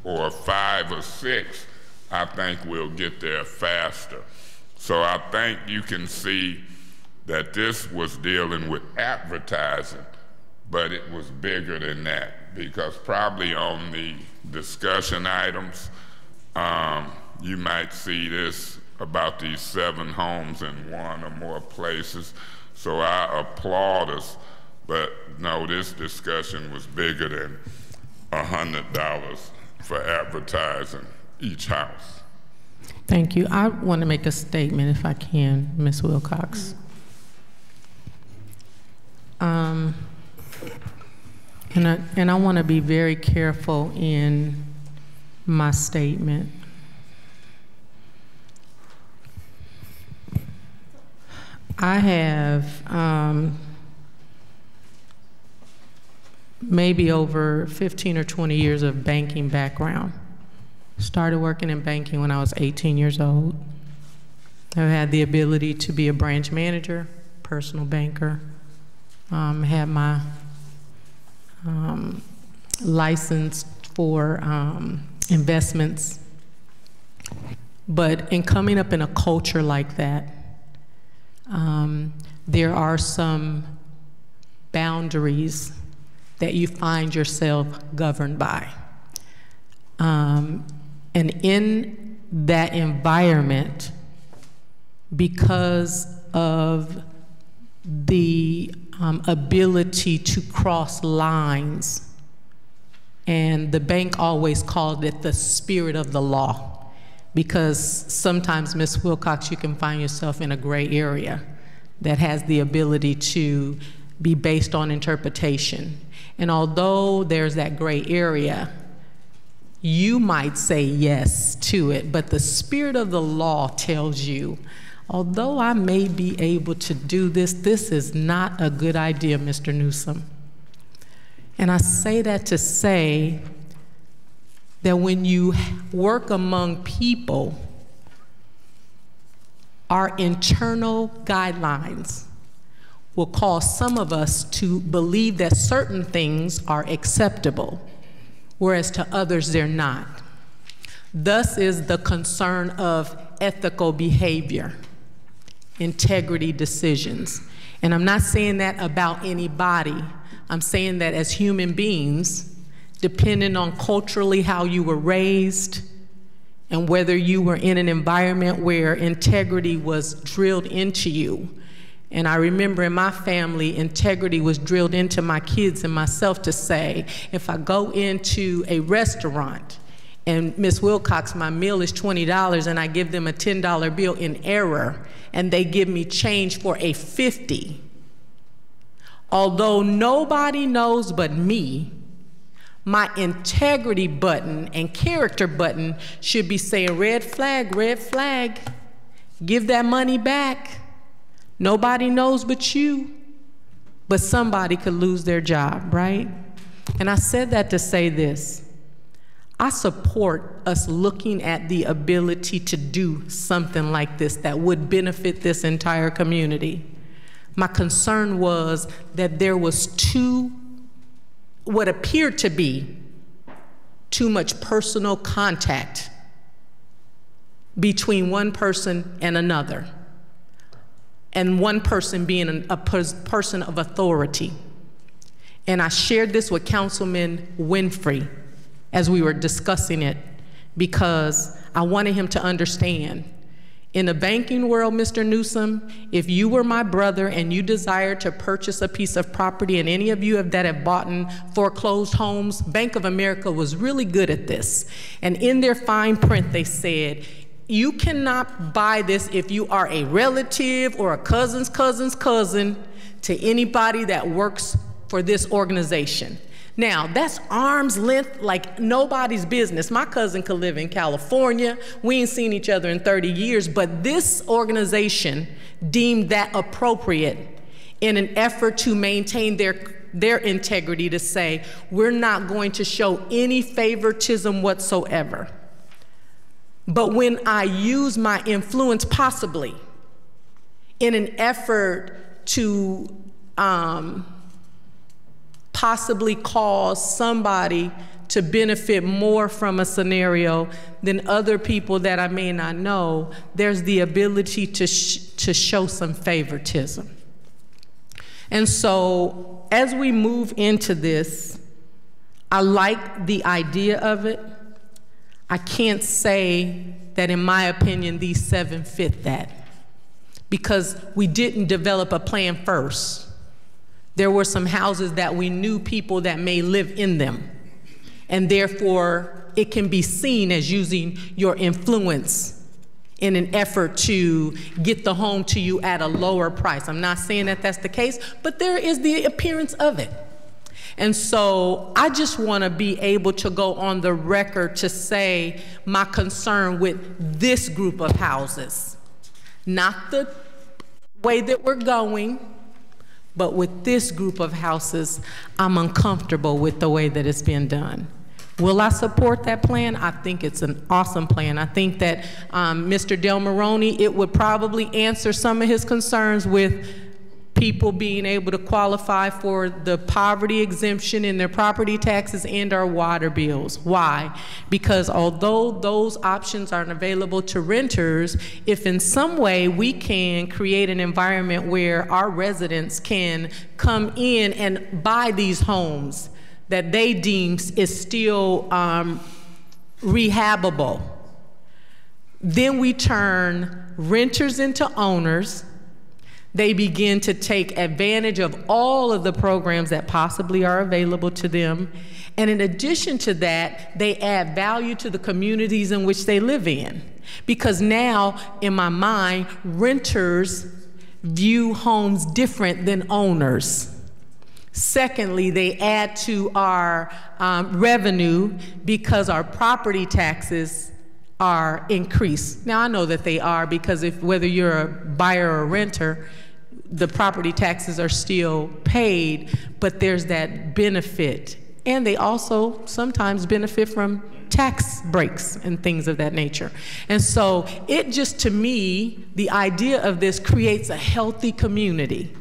or five or six, I think we'll get there faster. So I think you can see that this was dealing with advertising, but it was bigger than that because probably on the discussion items, um, you might see this about these seven homes in one or more places. So I applaud us, but no, this discussion was bigger than $100 for advertising each house.
Thank you. I want to make a statement if I can, Ms. Wilcox. Um, and I, and I want to be very careful in my statement. I have um, maybe over 15 or 20 years of banking background. Started working in banking when I was 18 years old. I've had the ability to be a branch manager, personal banker, um, had my um, license for um, investments. But in coming up in a culture like that, um, there are some boundaries that you find yourself governed by. Um, and in that environment, because of the um, ability to cross lines, and the bank always called it the spirit of the law, because sometimes, Ms. Wilcox, you can find yourself in a gray area that has the ability to be based on interpretation. And although there's that gray area, you might say yes to it, but the spirit of the law tells you, although I may be able to do this, this is not a good idea, Mr. Newsome. And I say that to say that when you work among people, our internal guidelines will cause some of us to believe that certain things are acceptable, whereas to others they're not. Thus is the concern of ethical behavior, integrity decisions. And I'm not saying that about anybody. I'm saying that as human beings, depending on culturally how you were raised and whether you were in an environment where integrity was drilled into you. And I remember in my family, integrity was drilled into my kids and myself to say, if I go into a restaurant and Miss Wilcox, my meal is $20 and I give them a $10 bill in error and they give me change for a 50, although nobody knows but me, my integrity button and character button should be saying red flag, red flag, give that money back. Nobody knows but you, but somebody could lose their job, right? And I said that to say this. I support us looking at the ability to do something like this that would benefit this entire community. My concern was that there was too, what appeared to be, too much personal contact between one person and another and one person being a person of authority. And I shared this with Councilman Winfrey as we were discussing it because I wanted him to understand. In the banking world, Mr. Newsome, if you were my brother and you desired to purchase a piece of property, and any of you have, that have bought in foreclosed homes, Bank of America was really good at this. And in their fine print, they said, you cannot buy this if you are a relative or a cousin's cousin's cousin to anybody that works for this organization. Now, that's arm's length like nobody's business. My cousin could live in California. We ain't seen each other in 30 years, but this organization deemed that appropriate in an effort to maintain their, their integrity to say, we're not going to show any favoritism whatsoever. But when I use my influence, possibly in an effort to um, possibly cause somebody to benefit more from a scenario than other people that I may not know, there's the ability to, sh to show some favoritism. And so as we move into this, I like the idea of it. I can't say that, in my opinion, these seven fit that because we didn't develop a plan first. There were some houses that we knew people that may live in them, and therefore it can be seen as using your influence in an effort to get the home to you at a lower price. I'm not saying that that's the case, but there is the appearance of it. And so I just want to be able to go on the record to say my concern with this group of houses, not the way that we're going, but with this group of houses, I'm uncomfortable with the way that it's being done. Will I support that plan? I think it's an awesome plan. I think that um, Mr. Del Moroni, it would probably answer some of his concerns with people being able to qualify for the poverty exemption in their property taxes and our water bills. Why? Because although those options aren't available to renters, if in some way we can create an environment where our residents can come in and buy these homes that they deem is still um, rehabable, then we turn renters into owners they begin to take advantage of all of the programs that possibly are available to them. And in addition to that, they add value to the communities in which they live in. Because now, in my mind, renters view homes different than owners. Secondly, they add to our um, revenue because our property taxes are increased. Now I know that they are because if whether you're a buyer or renter, the property taxes are still paid, but there's that benefit. And they also sometimes benefit from tax breaks and things of that nature. And so it just, to me, the idea of this creates a healthy community.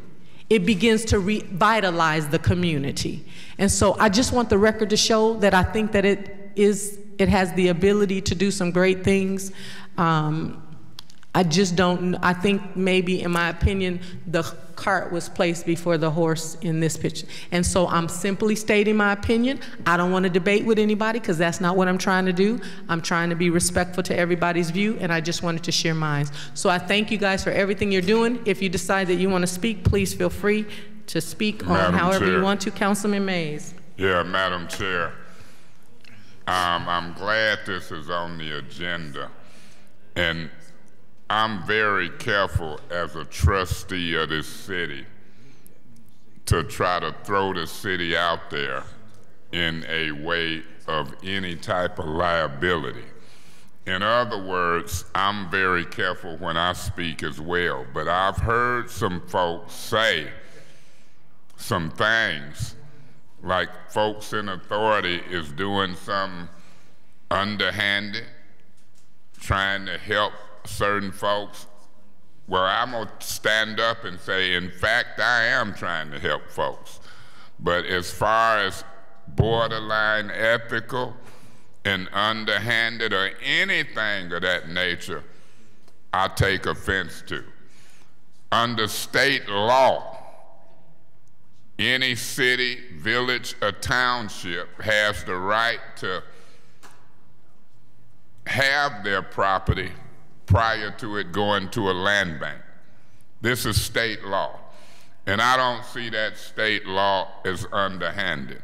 it begins to revitalize the community. And so I just want the record to show that I think that it is it has the ability to do some great things. Um, I just don't, I think maybe, in my opinion, the cart was placed before the horse in this picture. And so I'm simply stating my opinion. I don't want to debate with anybody because that's not what I'm trying to do. I'm trying to be respectful to everybody's view, and I just wanted to share mine. So I thank you guys for everything you're doing. If you decide that you want to speak, please feel free to speak on however
Chair.
you want to. Councilman Mays.
Yeah, Madam Chair. Um, I'm glad this is on the agenda. And I'm very careful as a trustee of this city to try to throw the city out there in a way of any type of liability. In other words, I'm very careful when I speak as well, but I've heard some folks say some things like folks in authority is doing some underhanded, trying to help certain folks. Well, I'm going to stand up and say, in fact, I am trying to help folks. But as far as borderline ethical and underhanded or anything of that nature, I take offense to. Under state law, any city, village, or township has the right to have their property prior to it going to a land bank. This is state law. And I don't see that state law as underhanded.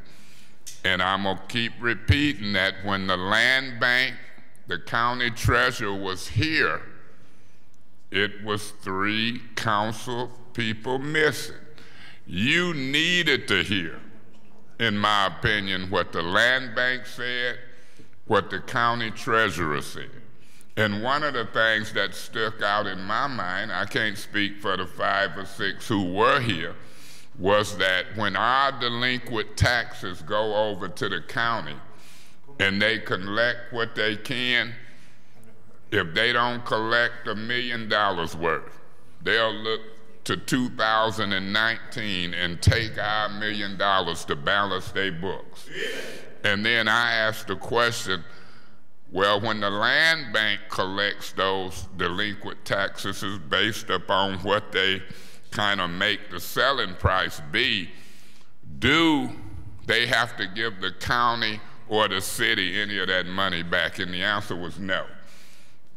And I'm going to keep repeating that when the land bank, the county treasurer was here, it was three council people missing. You needed to hear, in my opinion, what the land bank said, what the county treasurer said. And one of the things that stuck out in my mind, I can't speak for the five or six who were here, was that when our delinquent taxes go over to the county and they collect what they can, if they don't collect a million dollars worth, they'll look to 2019 and take our million dollars to balance their books. And then I asked the question, well, when the land bank collects those delinquent taxes is based upon what they kind of make the selling price be, do they have to give the county or the city any of that money back? And the answer was no.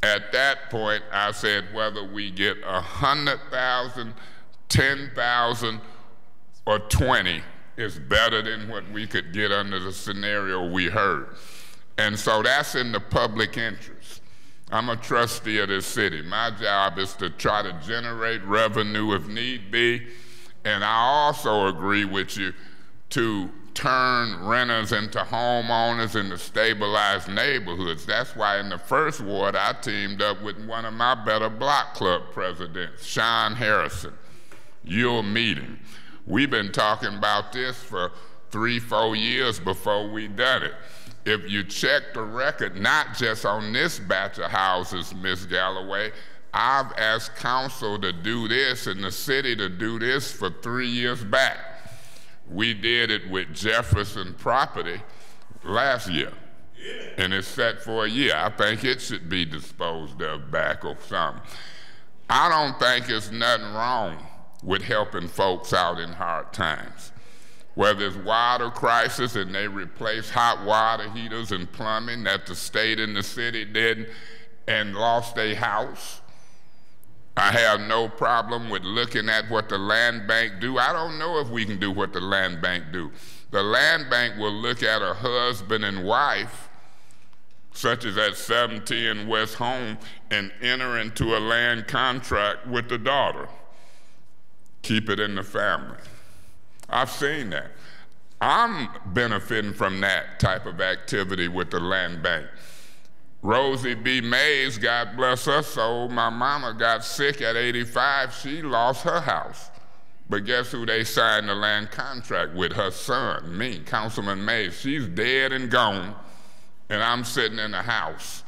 At that point, I said whether we get a hundred thousand, ten thousand, or twenty is better than what we could get under the scenario we heard. And so that's in the public interest. I'm a trustee of this city. My job is to try to generate revenue if need be. And I also agree with you to turn renters into homeowners and to stabilize neighborhoods. That's why in the first ward I teamed up with one of my better block club presidents, Sean Harrison. You'll meet him. We've been talking about this for three, four years before we done it. If you check the record, not just on this batch of houses, Miss Galloway, I've asked council to do this and the city to do this for three years back. We did it with Jefferson property last year. And it's set for a year. I think it should be disposed of back or something. I don't think there's nothing wrong with helping folks out in hard times. Whether it's water crisis and they replace hot water heaters and plumbing that the state and the city did and lost a house. I have no problem with looking at what the land bank do. I don't know if we can do what the land bank do. The land bank will look at a husband and wife, such as at 710 West Home, and enter into a land contract with the daughter. Keep it in the family. I've seen that. I'm benefiting from that type of activity with the land bank. Rosie B. Mays, God bless her soul, my mama got sick at 85. She lost her house. But guess who they signed the land contract with? Her son, me, Councilman Mays. She's dead and gone, and I'm sitting in a house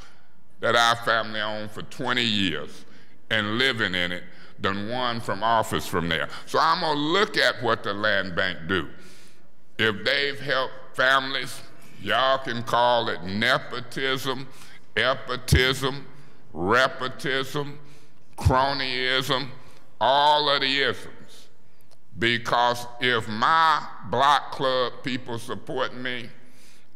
that our family owned for 20 years and living in it done one from office from there. So I'm gonna look at what the land bank do. If they've helped families, y'all can call it nepotism, epitism, repetism, cronyism, all of the isms. Because if my block club people support me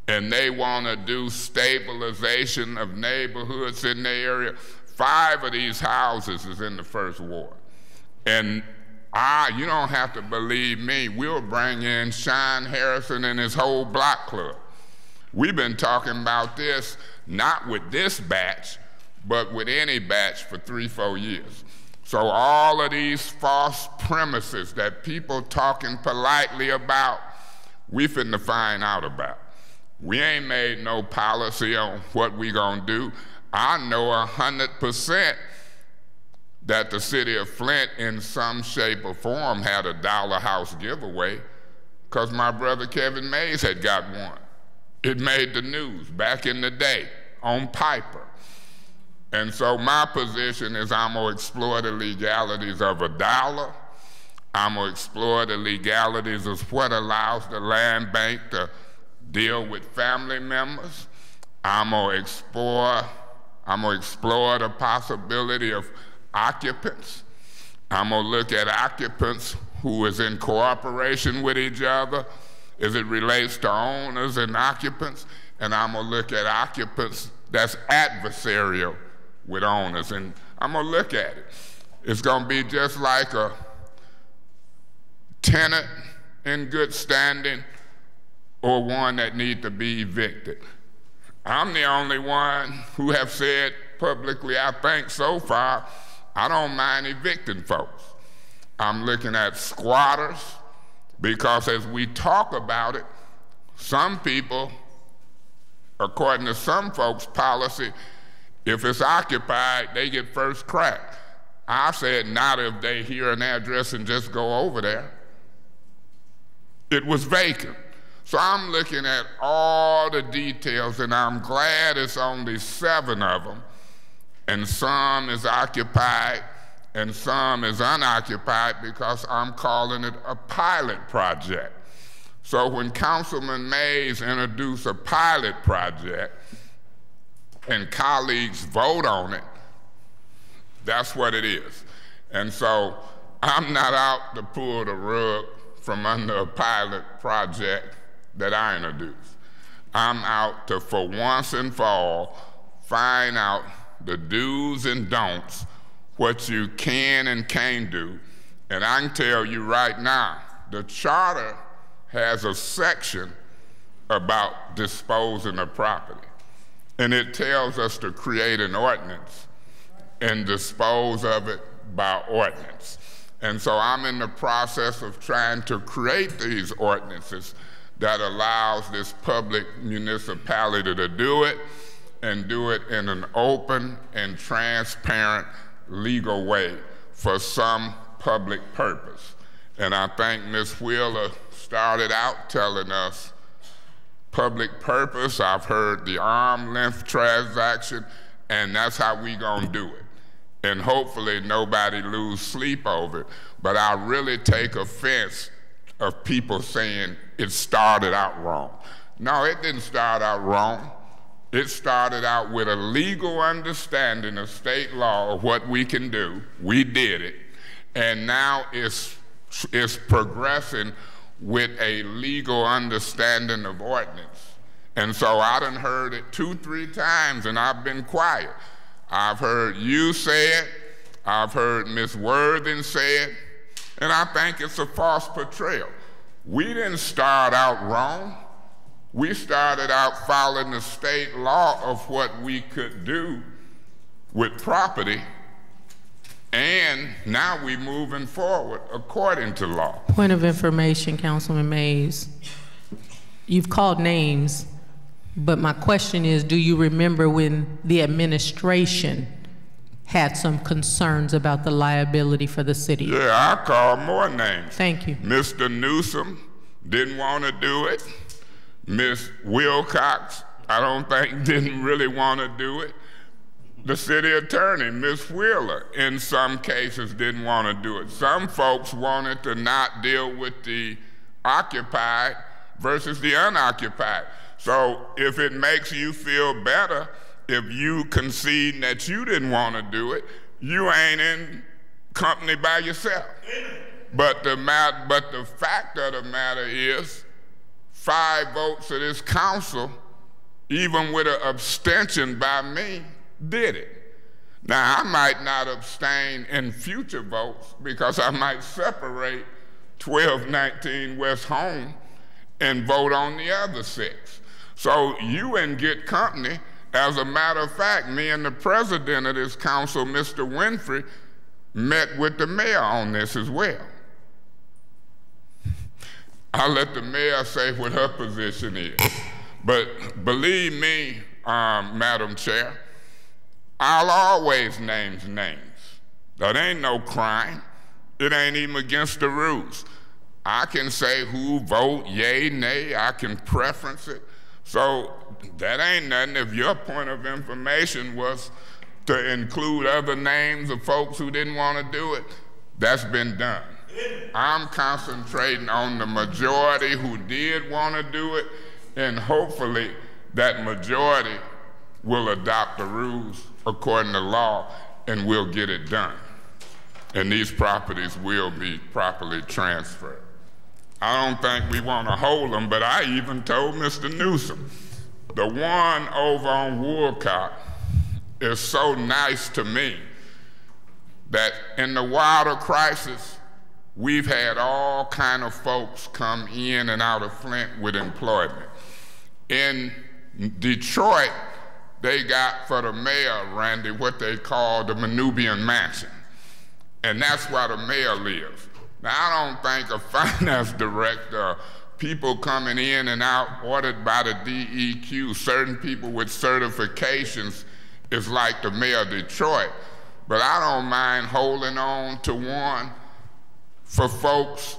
and they want to do stabilization of neighborhoods in the area, five of these houses is in the first ward. And I, you don't have to believe me, we'll bring in Sean Harrison and his whole block club. We've been talking about this, not with this batch, but with any batch for three, four years. So all of these false premises that people talking politely about, we finna find out about. We ain't made no policy on what we gonna do. I know a hundred percent that the city of Flint in some shape or form had a dollar house giveaway because my brother Kevin Mays had got one. It made the news back in the day on Piper. And so my position is I'm going to explore the legalities of a dollar. I'm going to explore the legalities of what allows the land bank to deal with family members. I'm going to explore, I'm going to explore the possibility of occupants. I'm going to look at occupants who is in cooperation with each other as it relates to owners and occupants. And I'm going to look at occupants that's adversarial with owners. And I'm going to look at it. It's going to be just like a tenant in good standing or one that need to be evicted. I'm the only one who have said publicly, I think so far, I don't mind evicting folks. I'm looking at squatters because as we talk about it, some people, according to some folks' policy, if it's occupied, they get first crack. I said not if they hear an address and just go over there. It was vacant. So I'm looking at all the details, and I'm glad it's only seven of them, and some is occupied and some is unoccupied because I'm calling it a pilot project. So when Councilman Mays introduced a pilot project and colleagues vote on it, that's what it is. And so I'm not out to pull the rug from under a pilot project that I introduced. I'm out to, for once and for all, find out the do's and don'ts, what you can and can't do. And I can tell you right now, the charter has a section about disposing of property. And it tells us to create an ordinance and dispose of it by ordinance. And so I'm in the process of trying to create these ordinances that allows this public municipality to do it and do it in an open and transparent legal way for some public purpose. And I think Ms. Wheeler started out telling us public purpose. I've heard the arm length transaction, and that's how we gonna do it. And hopefully nobody lose sleep over it. But I really take offense of people saying it started out wrong. No, it didn't start out wrong. It started out with a legal understanding of state law of what we can do. We did it. And now it's, it's progressing with a legal understanding of ordinance. And so I done heard it two, three times, and I've been quiet. I've heard you say it. I've heard Miss Worthing say it. And I think it's a false portrayal. We didn't start out wrong. We started out following the state law of what we could do with property, and now we're moving forward according to law.
Point of information, Councilman Mays. You've called names, but my question is, do you remember when the administration had some concerns about the liability for the city?
Yeah, I called more names.
Thank you.
Mr. Newsome didn't want to do it. Miss Wilcox, I don't think, didn't really want to do it. The city attorney, Miss Wheeler, in some cases didn't want to do it. Some folks wanted to not deal with the occupied versus the unoccupied. So if it makes you feel better, if you concede that you didn't want to do it, you ain't in company by yourself. But the, mat- but the fact of the matter is, five votes of this council, even with an abstention by me, did it. Now, I might not abstain in future votes because I might separate 1219 West Home and vote on the other six. So you in good company. As a matter of fact, me and the president of this council, Mr. Winfrey, met with the mayor on this as well. I'll let the mayor say what her position is. But believe me, um, Madam Chair, I'll always name names. That ain't no crime. It ain't even against the rules. I can say who vote yay, nay, I can preference it. So that ain't nothing. If your point of information was to include other names of folks who didn't want to do it, that's been done. I'm concentrating on the majority who did want to do it, and hopefully that majority will adopt the rules according to law and we'll get it done. And these properties will be properly transferred. I don't think we want to hold them, but I even told Mr. Newsome, the one over on Woolcott is so nice to me that in the water crisis, we've had all kind of folks come in and out of Flint with employment. In Detroit, they got for the mayor, Randy, what they call the Manoogian Mansion. And that's where the mayor lives. Now, I don't think a finance director, people coming in and out ordered by the DEQ, certain people with certifications, is like the mayor of Detroit. But I don't mind holding on to one for folks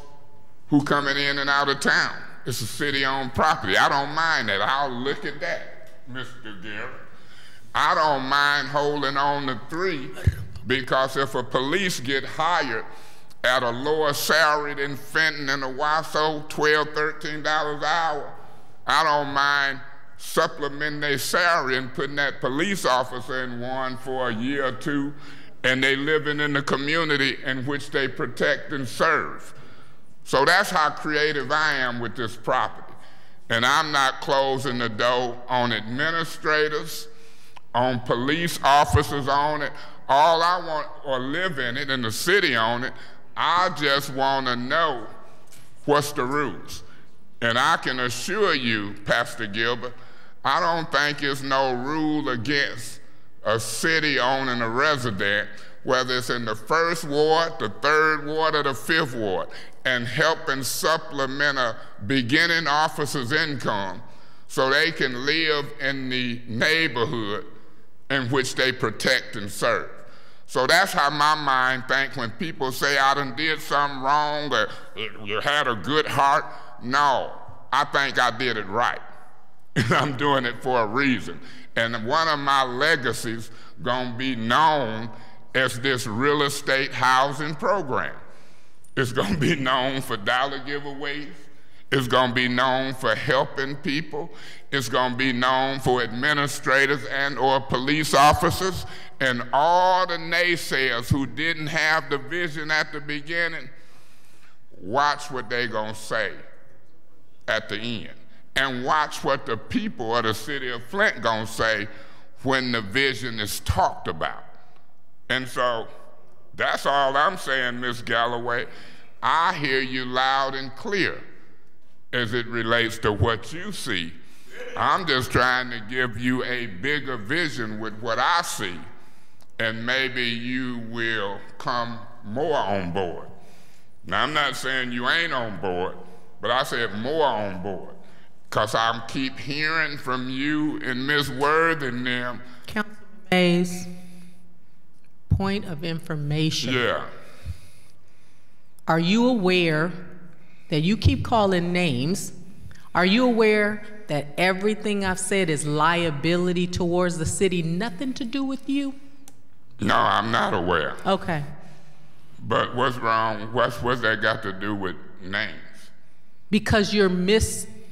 who coming in and out of town. It's a city-owned property. I don't mind that. I'll look at that, Mr. Garrett. I don't mind holding on to three because if a police get hired at a lower salary than Fenton and Owosso, 12 $13 an hour, I don't mind supplementing their salary and putting that police officer in one for a year or two and they living in the community in which they protect and serve. So that's how creative I am with this property. And I'm not closing the door on administrators, on police officers on it. All I want, or live in it, and the city on it, I just want to know what's the rules. And I can assure you, Pastor Gilbert, I don't think there's no rule against a city owning a resident, whether it's in the first ward, the third ward, or the fifth ward, and helping supplement a beginning officer's income so they can live in the neighborhood in which they protect and serve. So that's how my mind thinks when people say I done did something wrong or you had a good heart. No, I think I did it right. And I'm doing it for a reason. And one of my legacies gonna be known as this real estate housing program. It's gonna be known for dollar giveaways. It's gonna be known for helping people. It's gonna be known for administrators and or police officers and all the naysayers who didn't have the vision at the beginning. Watch what they gonna say at the end and watch what the people of the city of Flint gonna say when the vision is talked about. And so that's all I'm saying, Miss Galloway. I hear you loud and clear as it relates to what you see. I'm just trying to give you a bigger vision with what I see, and maybe you will come more on board. Now, I'm not saying you ain't on board, but I said more on board. Because I keep hearing from you and Ms. Worth and them.
Councilman Mays, point of information.
Yeah.
Are you aware that you keep calling names? Are you aware that everything I've said is liability towards the city, nothing to do with you?
No, I'm not aware.
Okay.
But what's wrong? What's what's that got to do with names?
Because you're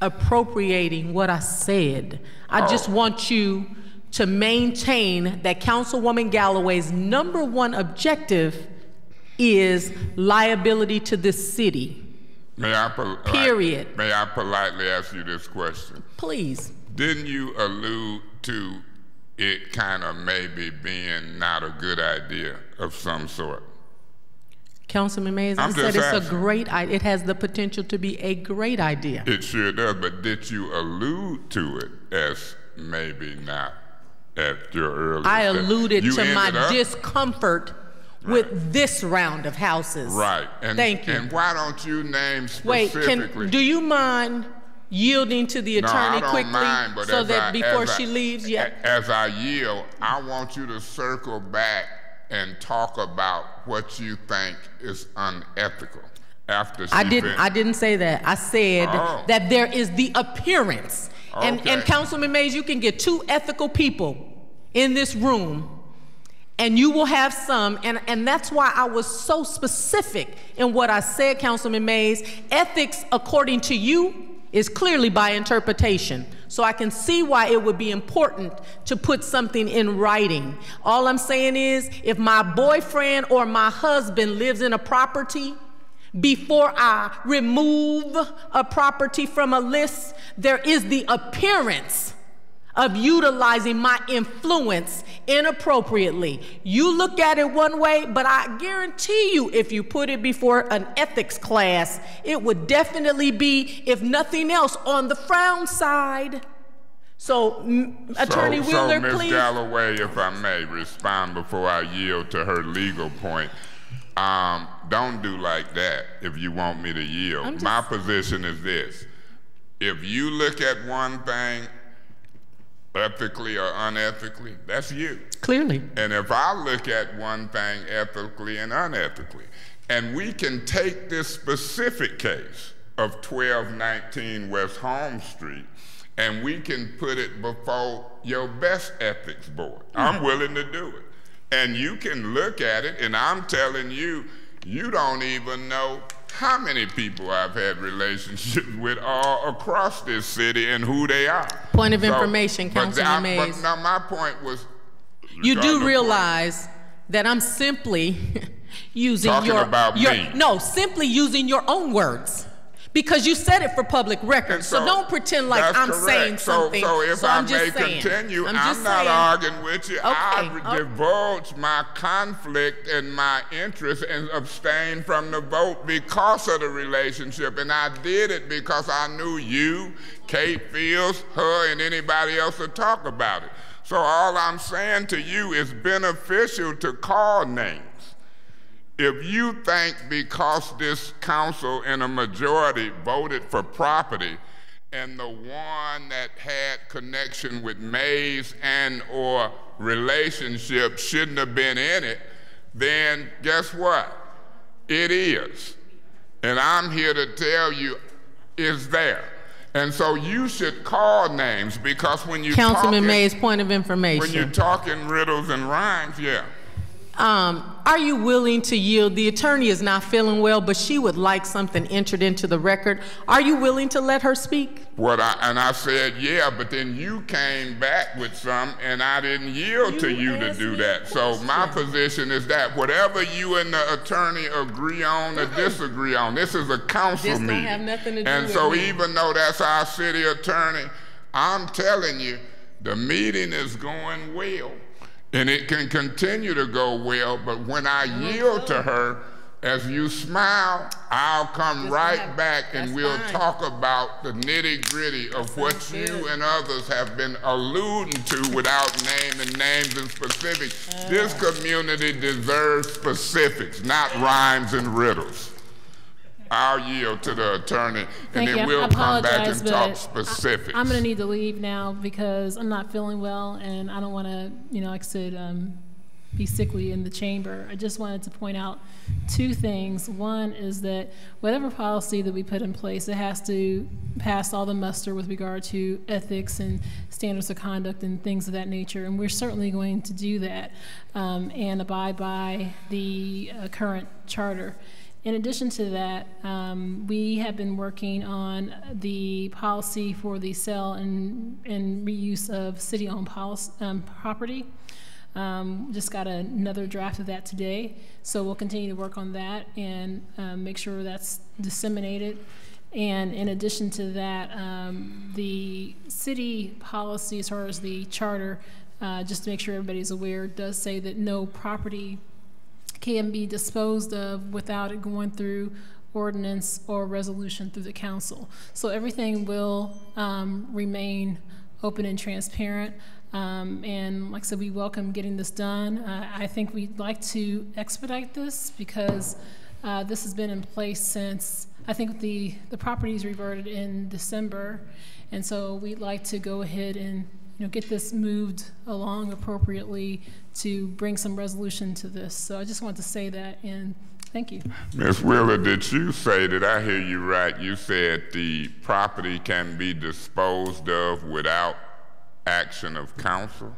misappropriating what I said. I oh. just
Oh.
want you to maintain that Councilwoman Galloway's number one objective is liability to this city.
May I
Period.
May I politely ask you this question?
Please.
Didn't you allude to it kind of maybe being not a good idea of some sort?
Councilman Mays, I
I'm
said
just
it's a great, i- it has the potential to be a great idea.
It sure does, but did you allude to it as maybe not at your earlier?
I alluded to my
up-
discomfort with this round of houses.
Right. And,
Thank you.
And why don't you name
Wait,
specifically?
can, do you mind yielding to the attorney
I don't
quickly?
mind,
so that
I-
before
as I-
she leaves, yeah.
As I yield, I want you to circle back and talk about what you think is unethical after
I didn't. I didn't say that. I said
Oh.
that there is the appearance, and and Councilman Mays, you can get two ethical people in this room, and you will have some, and and that's why I was so specific in what I said, Councilman Mays. Ethics, according to you, is clearly by interpretation. So I can see why it would be important to put something in writing. All I'm saying is, if my boyfriend or my husband lives in a property before I remove a property from a list, there is the appearance of utilizing my influence inappropriately. You look at it one way, but I guarantee you, if you put it before an ethics class, it would definitely be, if nothing else, on the frown side. So, m- Attorney
so,
Wheeler,
so, Ms.
please.
Galloway, if I may respond before I yield to her legal point. Um, don't do like that if you want me to yield. My position is this. If you look at one thing ethically or unethically, that's you.
Clearly.
And if I look at one thing ethically and unethically, and we can take this specific case of 1219 West Holmes Street, and we can put it before your best ethics board. Hmm. I'm willing to do it. And you can look at it, and I'm telling you, you don't even know how many people I've had relationships with all across this city and who they are.
Point of
So-
information, Councilman Mays.
But now my point was
You do realize that I'm simply using
Talking
your,
about
your
me.
no, simply using your own words. Because you said it for public record, so,
so
don't pretend like I'm
correct.
saying something.
So, if I
I'm
may
just saying.
continue,
I'm,
I'm, not
saying.
arguing with you. I
Okay,
re-
oh.
divulged my conflict and my interest and abstain from the vote because of the relationship. And I did it because I knew you, Kate Fields, her, and anybody else would talk about it. So all I'm saying to you is beneficial to call names. If you think because this council in a majority voted for property and the one that had connection with Mays and or relationship shouldn't have been in it, then guess what? It is. And I'm here to tell you it's there. And so you should call names because when you
Councilman
talking,
Mays, point of information.
when you're talking riddles and rhymes, yeah.
Um, are you willing to yield? The attorney is not feeling well, but she would like something entered into the record. Are you willing to let her speak?
What I and I said, yeah, but then you came back with some, and I didn't yield to you to do that. So my position is that whatever you and the attorney agree on or disagree on, this is a council
This
meeting.
have nothing to do
and
with
so
me.
even though that's our city attorney, I'm telling you, the meeting is going well, and it can continue to go well. But when I yield to her. As you smile, I'll come right back and we'll talk about the nitty gritty of what you and others have been alluding to without naming names and specifics. This community deserves specifics, not rhymes and riddles. I'll yield to the attorney and then
you.
We'll come back and talk specifics.
I, am going to need to leave now because I'm not feeling well and I don't want to, you know, like I said, um, be sickly in the chamber. I just wanted to point out two things. One is that whatever policy that we put in place, it has to pass all the muster with regard to ethics and standards of conduct and things of that nature. And we're certainly going to do that um, and abide by the uh, current charter. In addition to that, um, we have been working on the policy for the sale and, and reuse of city-owned um, property. Um, just got another draft of that today, so we'll continue to work on that and um, make sure that's disseminated. And in addition to that, um, the city policy, as far as the charter, uh, just to make sure everybody's aware, does say that no property can be disposed of without it going through ordinance or resolution through the council. So everything will um, remain open and transparent. Um, and like I said, we welcome getting this done. Uh, I think we'd like to expedite this because uh, this has been in place since, I think the, the properties reverted in December. And so we'd like to go ahead and you know, get this moved along appropriately to bring some resolution to this. So I just wanted to say that and thank you.
Ms. Wheeler, did you say, did I hear you right? You said the property can be disposed of without action of council?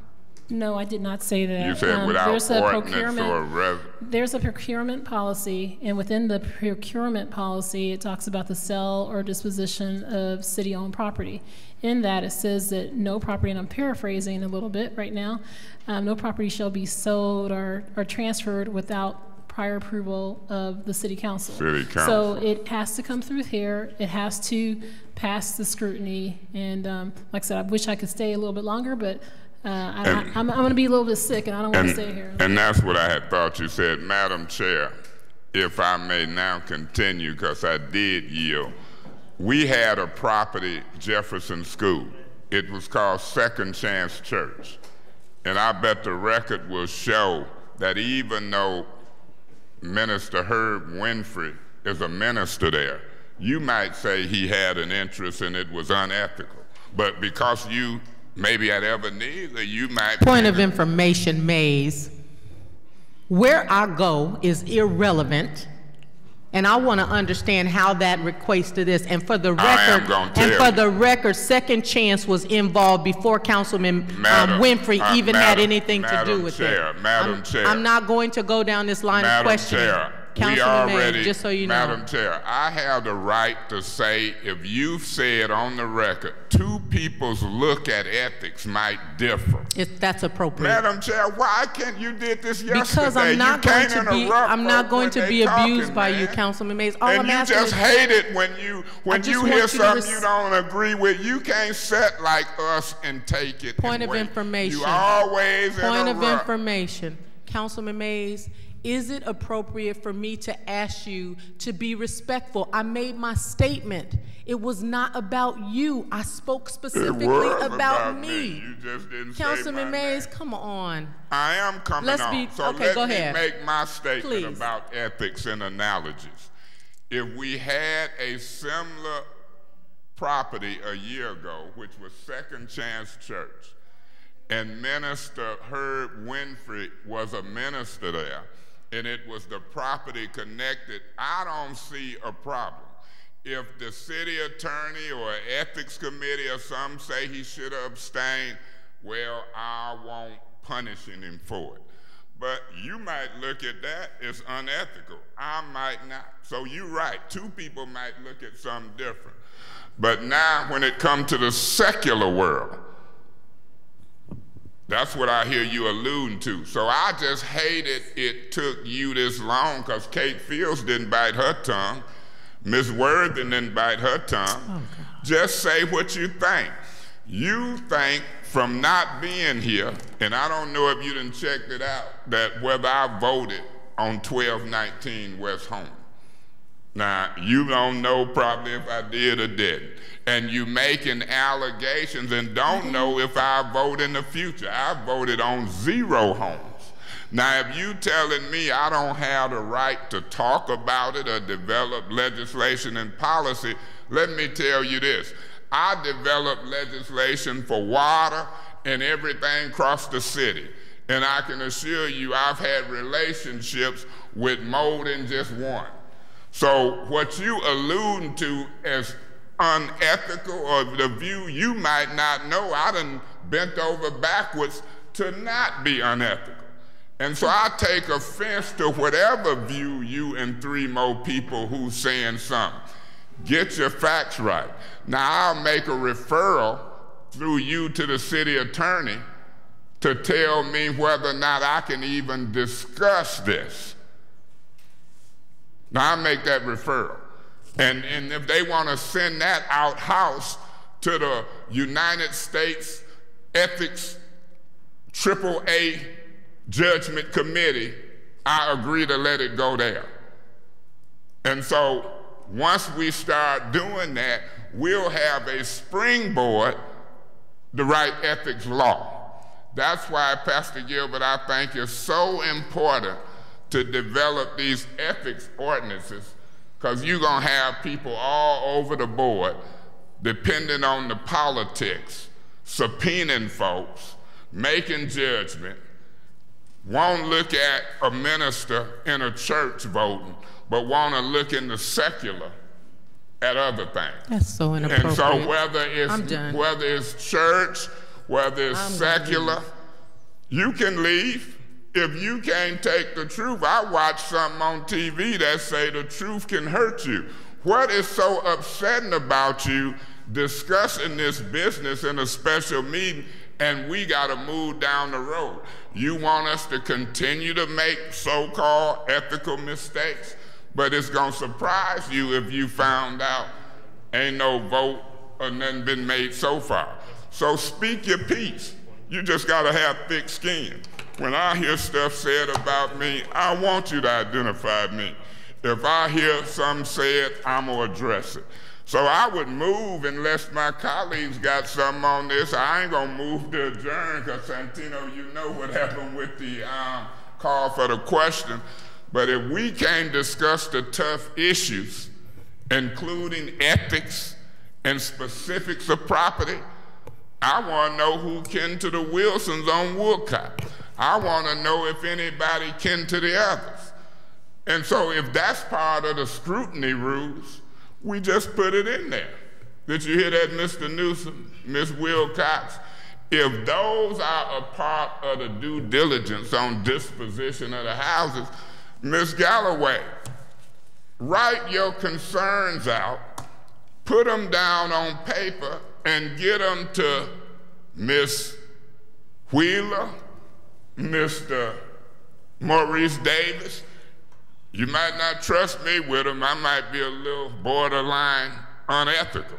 No, I did not say that.
You said
Um,
without
there's a procurement-
or res-
There's a procurement policy, and within the procurement policy, it talks about the sale or disposition of city-owned property. In that, it says that no property, and I'm paraphrasing a little bit right now, um, no property shall be sold or, or transferred without prior approval of the city council.
City
So it has to come through here, it has to pass the scrutiny, and um, like I said, I wish I could stay a little bit longer, but uh, I,
And-
I, I'm, I'm gonna be a little bit sick, and I don't wanna stay here.
and that's what I had thought you said. Madam Chair, if I may now continue, because I did yield. We had a property, Jefferson School. It was called Second Chance Church. And I bet the record will show that even though Minister Herb Winfrey is a minister there, you might say he had an interest and it was unethical. But because you maybe at Ebenezer, you might
Point of information, Mays. Where I go is irrelevant, and I want to understand how that equates to this. And for the record, and for the record, Second Chance was involved before Councilman um,
Madam-
Winfrey
uh,
even had
Madam-
anything to do with
Chair,
it.
Madam
I'm,
Chair.
I'm not going to go down this line of
Madam
questioning.
Chair, we
Councilman
already,
Mays, just so you know.
Madam Chair, I have the right to say if you've said on the record, two people's look at ethics might differ.
If that's appropriate.
Madam Chair, why can't you did this yesterday?
Because I'm not
you
going to be, I'm not going to be abused
talking,
by you. Councilman Mays. All
and
I'm
you just hate it when you when you hear
you
something you don't agree with. You can't sit like us and take it.
Point
Point
of
wait.
information.
You always
Point of information. Councilman Mays, is it appropriate for me to ask you to be respectful? I made my statement. It was not about you. I spoke specifically
was
about,
about
me.
me. You just didn't say
Councilman Mays, come on.
I am coming
Let's
on.
be-
so
okay,
let
go
me
ahead.
make my statement
Please.
about ethics and analogies. If we had a similar property a year ago, which was Second Chance Church, and Minister Herb Winfrey was a minister there, and it was the property connected, I don't see a problem. If the city attorney or ethics committee or some say he should have abstained, well, I won't punish him for it. But you might look at that as unethical. I might not. So you're right. Two people might look at something different. But now, when it comes to the secular world, that's what I hear you alluding to. So I just hated it took you this long because Kate Fields didn't bite her tongue. Miss Worthing didn't bite her tongue. Oh, just say what you think. You think from not being here, and I don't know if you didn't check it out, that whether I voted on 1219 West Home. Now, you don't know probably if I did or didn't. And you making allegations and don't know if I vote in the future. I voted on zero homes. Now, if you telling me I don't have the right to talk about it or develop legislation and policy, let me tell you this. I developed legislation for water and everything across the city. And I can assure you, I've had relationships with more than just one. So what you alluding to as unethical or the view you might not know, I done bent over backwards to not be unethical. And so I take offense to whatever view you and three more people who's saying something. Get your facts right. Now I'll make a referral through you to the city attorney to tell me whether or not I can even discuss this. Now I make that referral. And, and if they want to send that out house to the United States Ethics Triple A Judgment Committee, I agree to let it go there. And so once we start doing that, we'll have a springboard to write ethics law. That's why, Pastor Gilbert, I think it's so important to develop these ethics ordinances because you're going to have people all over the board, depending on the politics, subpoenaing folks, making judgment, won't look at a minister in a church voting, but want to look in the secular at other things.
That's so inappropriate.
And so whether it's whether it's church, whether it's
I'm
secular, you can leave. If you can't take the truth, I watch something on TV that say the truth can hurt you. What is so upsetting about you discussing this business in a special meeting and we got to move down the road? You want us to continue to make so-called ethical mistakes, but it's going to surprise you if you found out ain't no vote or nothing been made so far. So speak your piece. You just got to have thick skin. When I hear stuff said about me, I want you to identify me. If I hear something said, I'm going to address it. So I would move unless my colleagues got something on this. I ain't going to move to adjourn because, Santino, you know what happened with the um, call for the question. But if we can't discuss the tough issues, including ethics and specifics of property, I want to know who kin to the Wilsons on Woolcott. I want to know if anybody kin to the others. And so if that's part of the scrutiny rules, we just put it in there. Did you hear that, Mr. Newsome, Ms. Wilcox? If those are a part of the due diligence on disposition of the houses, Ms. Galloway, write your concerns out, put them down on paper, and get them to Miss Wheeler, Mr. Maurice Davis. You might not trust me with them. I might be a little borderline unethical.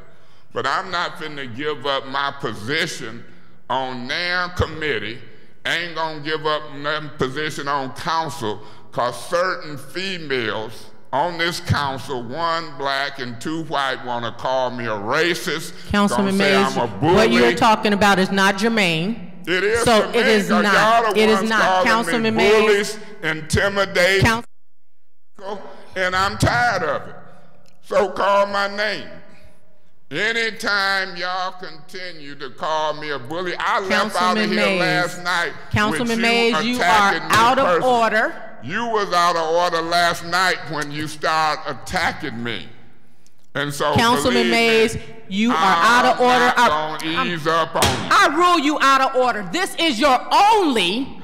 But I'm not finna give up my position on their committee. Ain't gonna give up my position on council because certain females on this council, one black and two white, want to call me a racist.
Councilman Mays,
I'm a bully.
what you're talking about is not germane.
It is
So it is not. It is not. Councilman
me
Mays.
bullies, intimidating,
Council-
and I'm tired of it. So call my name. Anytime y'all continue to call me a bully, I left out of here
Mays.
last night.
Councilman Mays, you are out of
personally.
order.
You was out of order last night when you start attacking me. And so,
Councilman
believe
Mays,
me,
you are
I'm
out of order.
Not
I-
gonna ease up on you.
I rule you out of order. This is your only,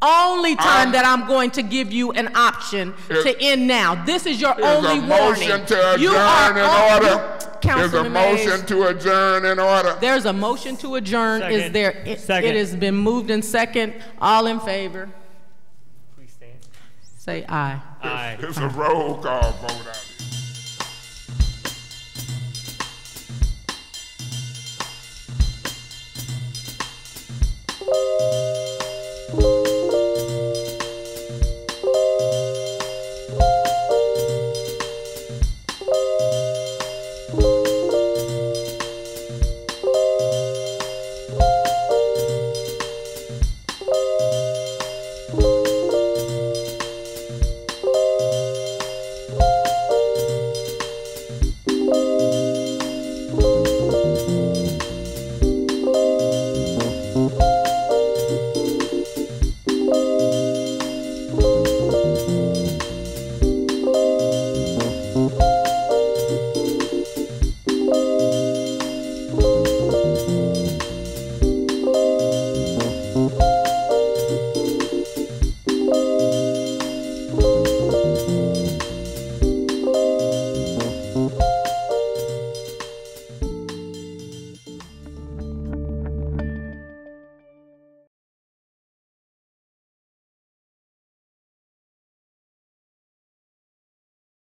only time
Um,
that I'm going to give you an option
Is-
to end now. This is your
Is
only
a
warning.
motion to
You are
in
on-
order?
you-
Is a
Councilman Mays,
motion to adjourn in order?
There's a motion to adjourn. Is there? It-
Second.
It has been moved in second. All in favor?
Please stand.
Say aye.
Aye.
It's a roll call vote out.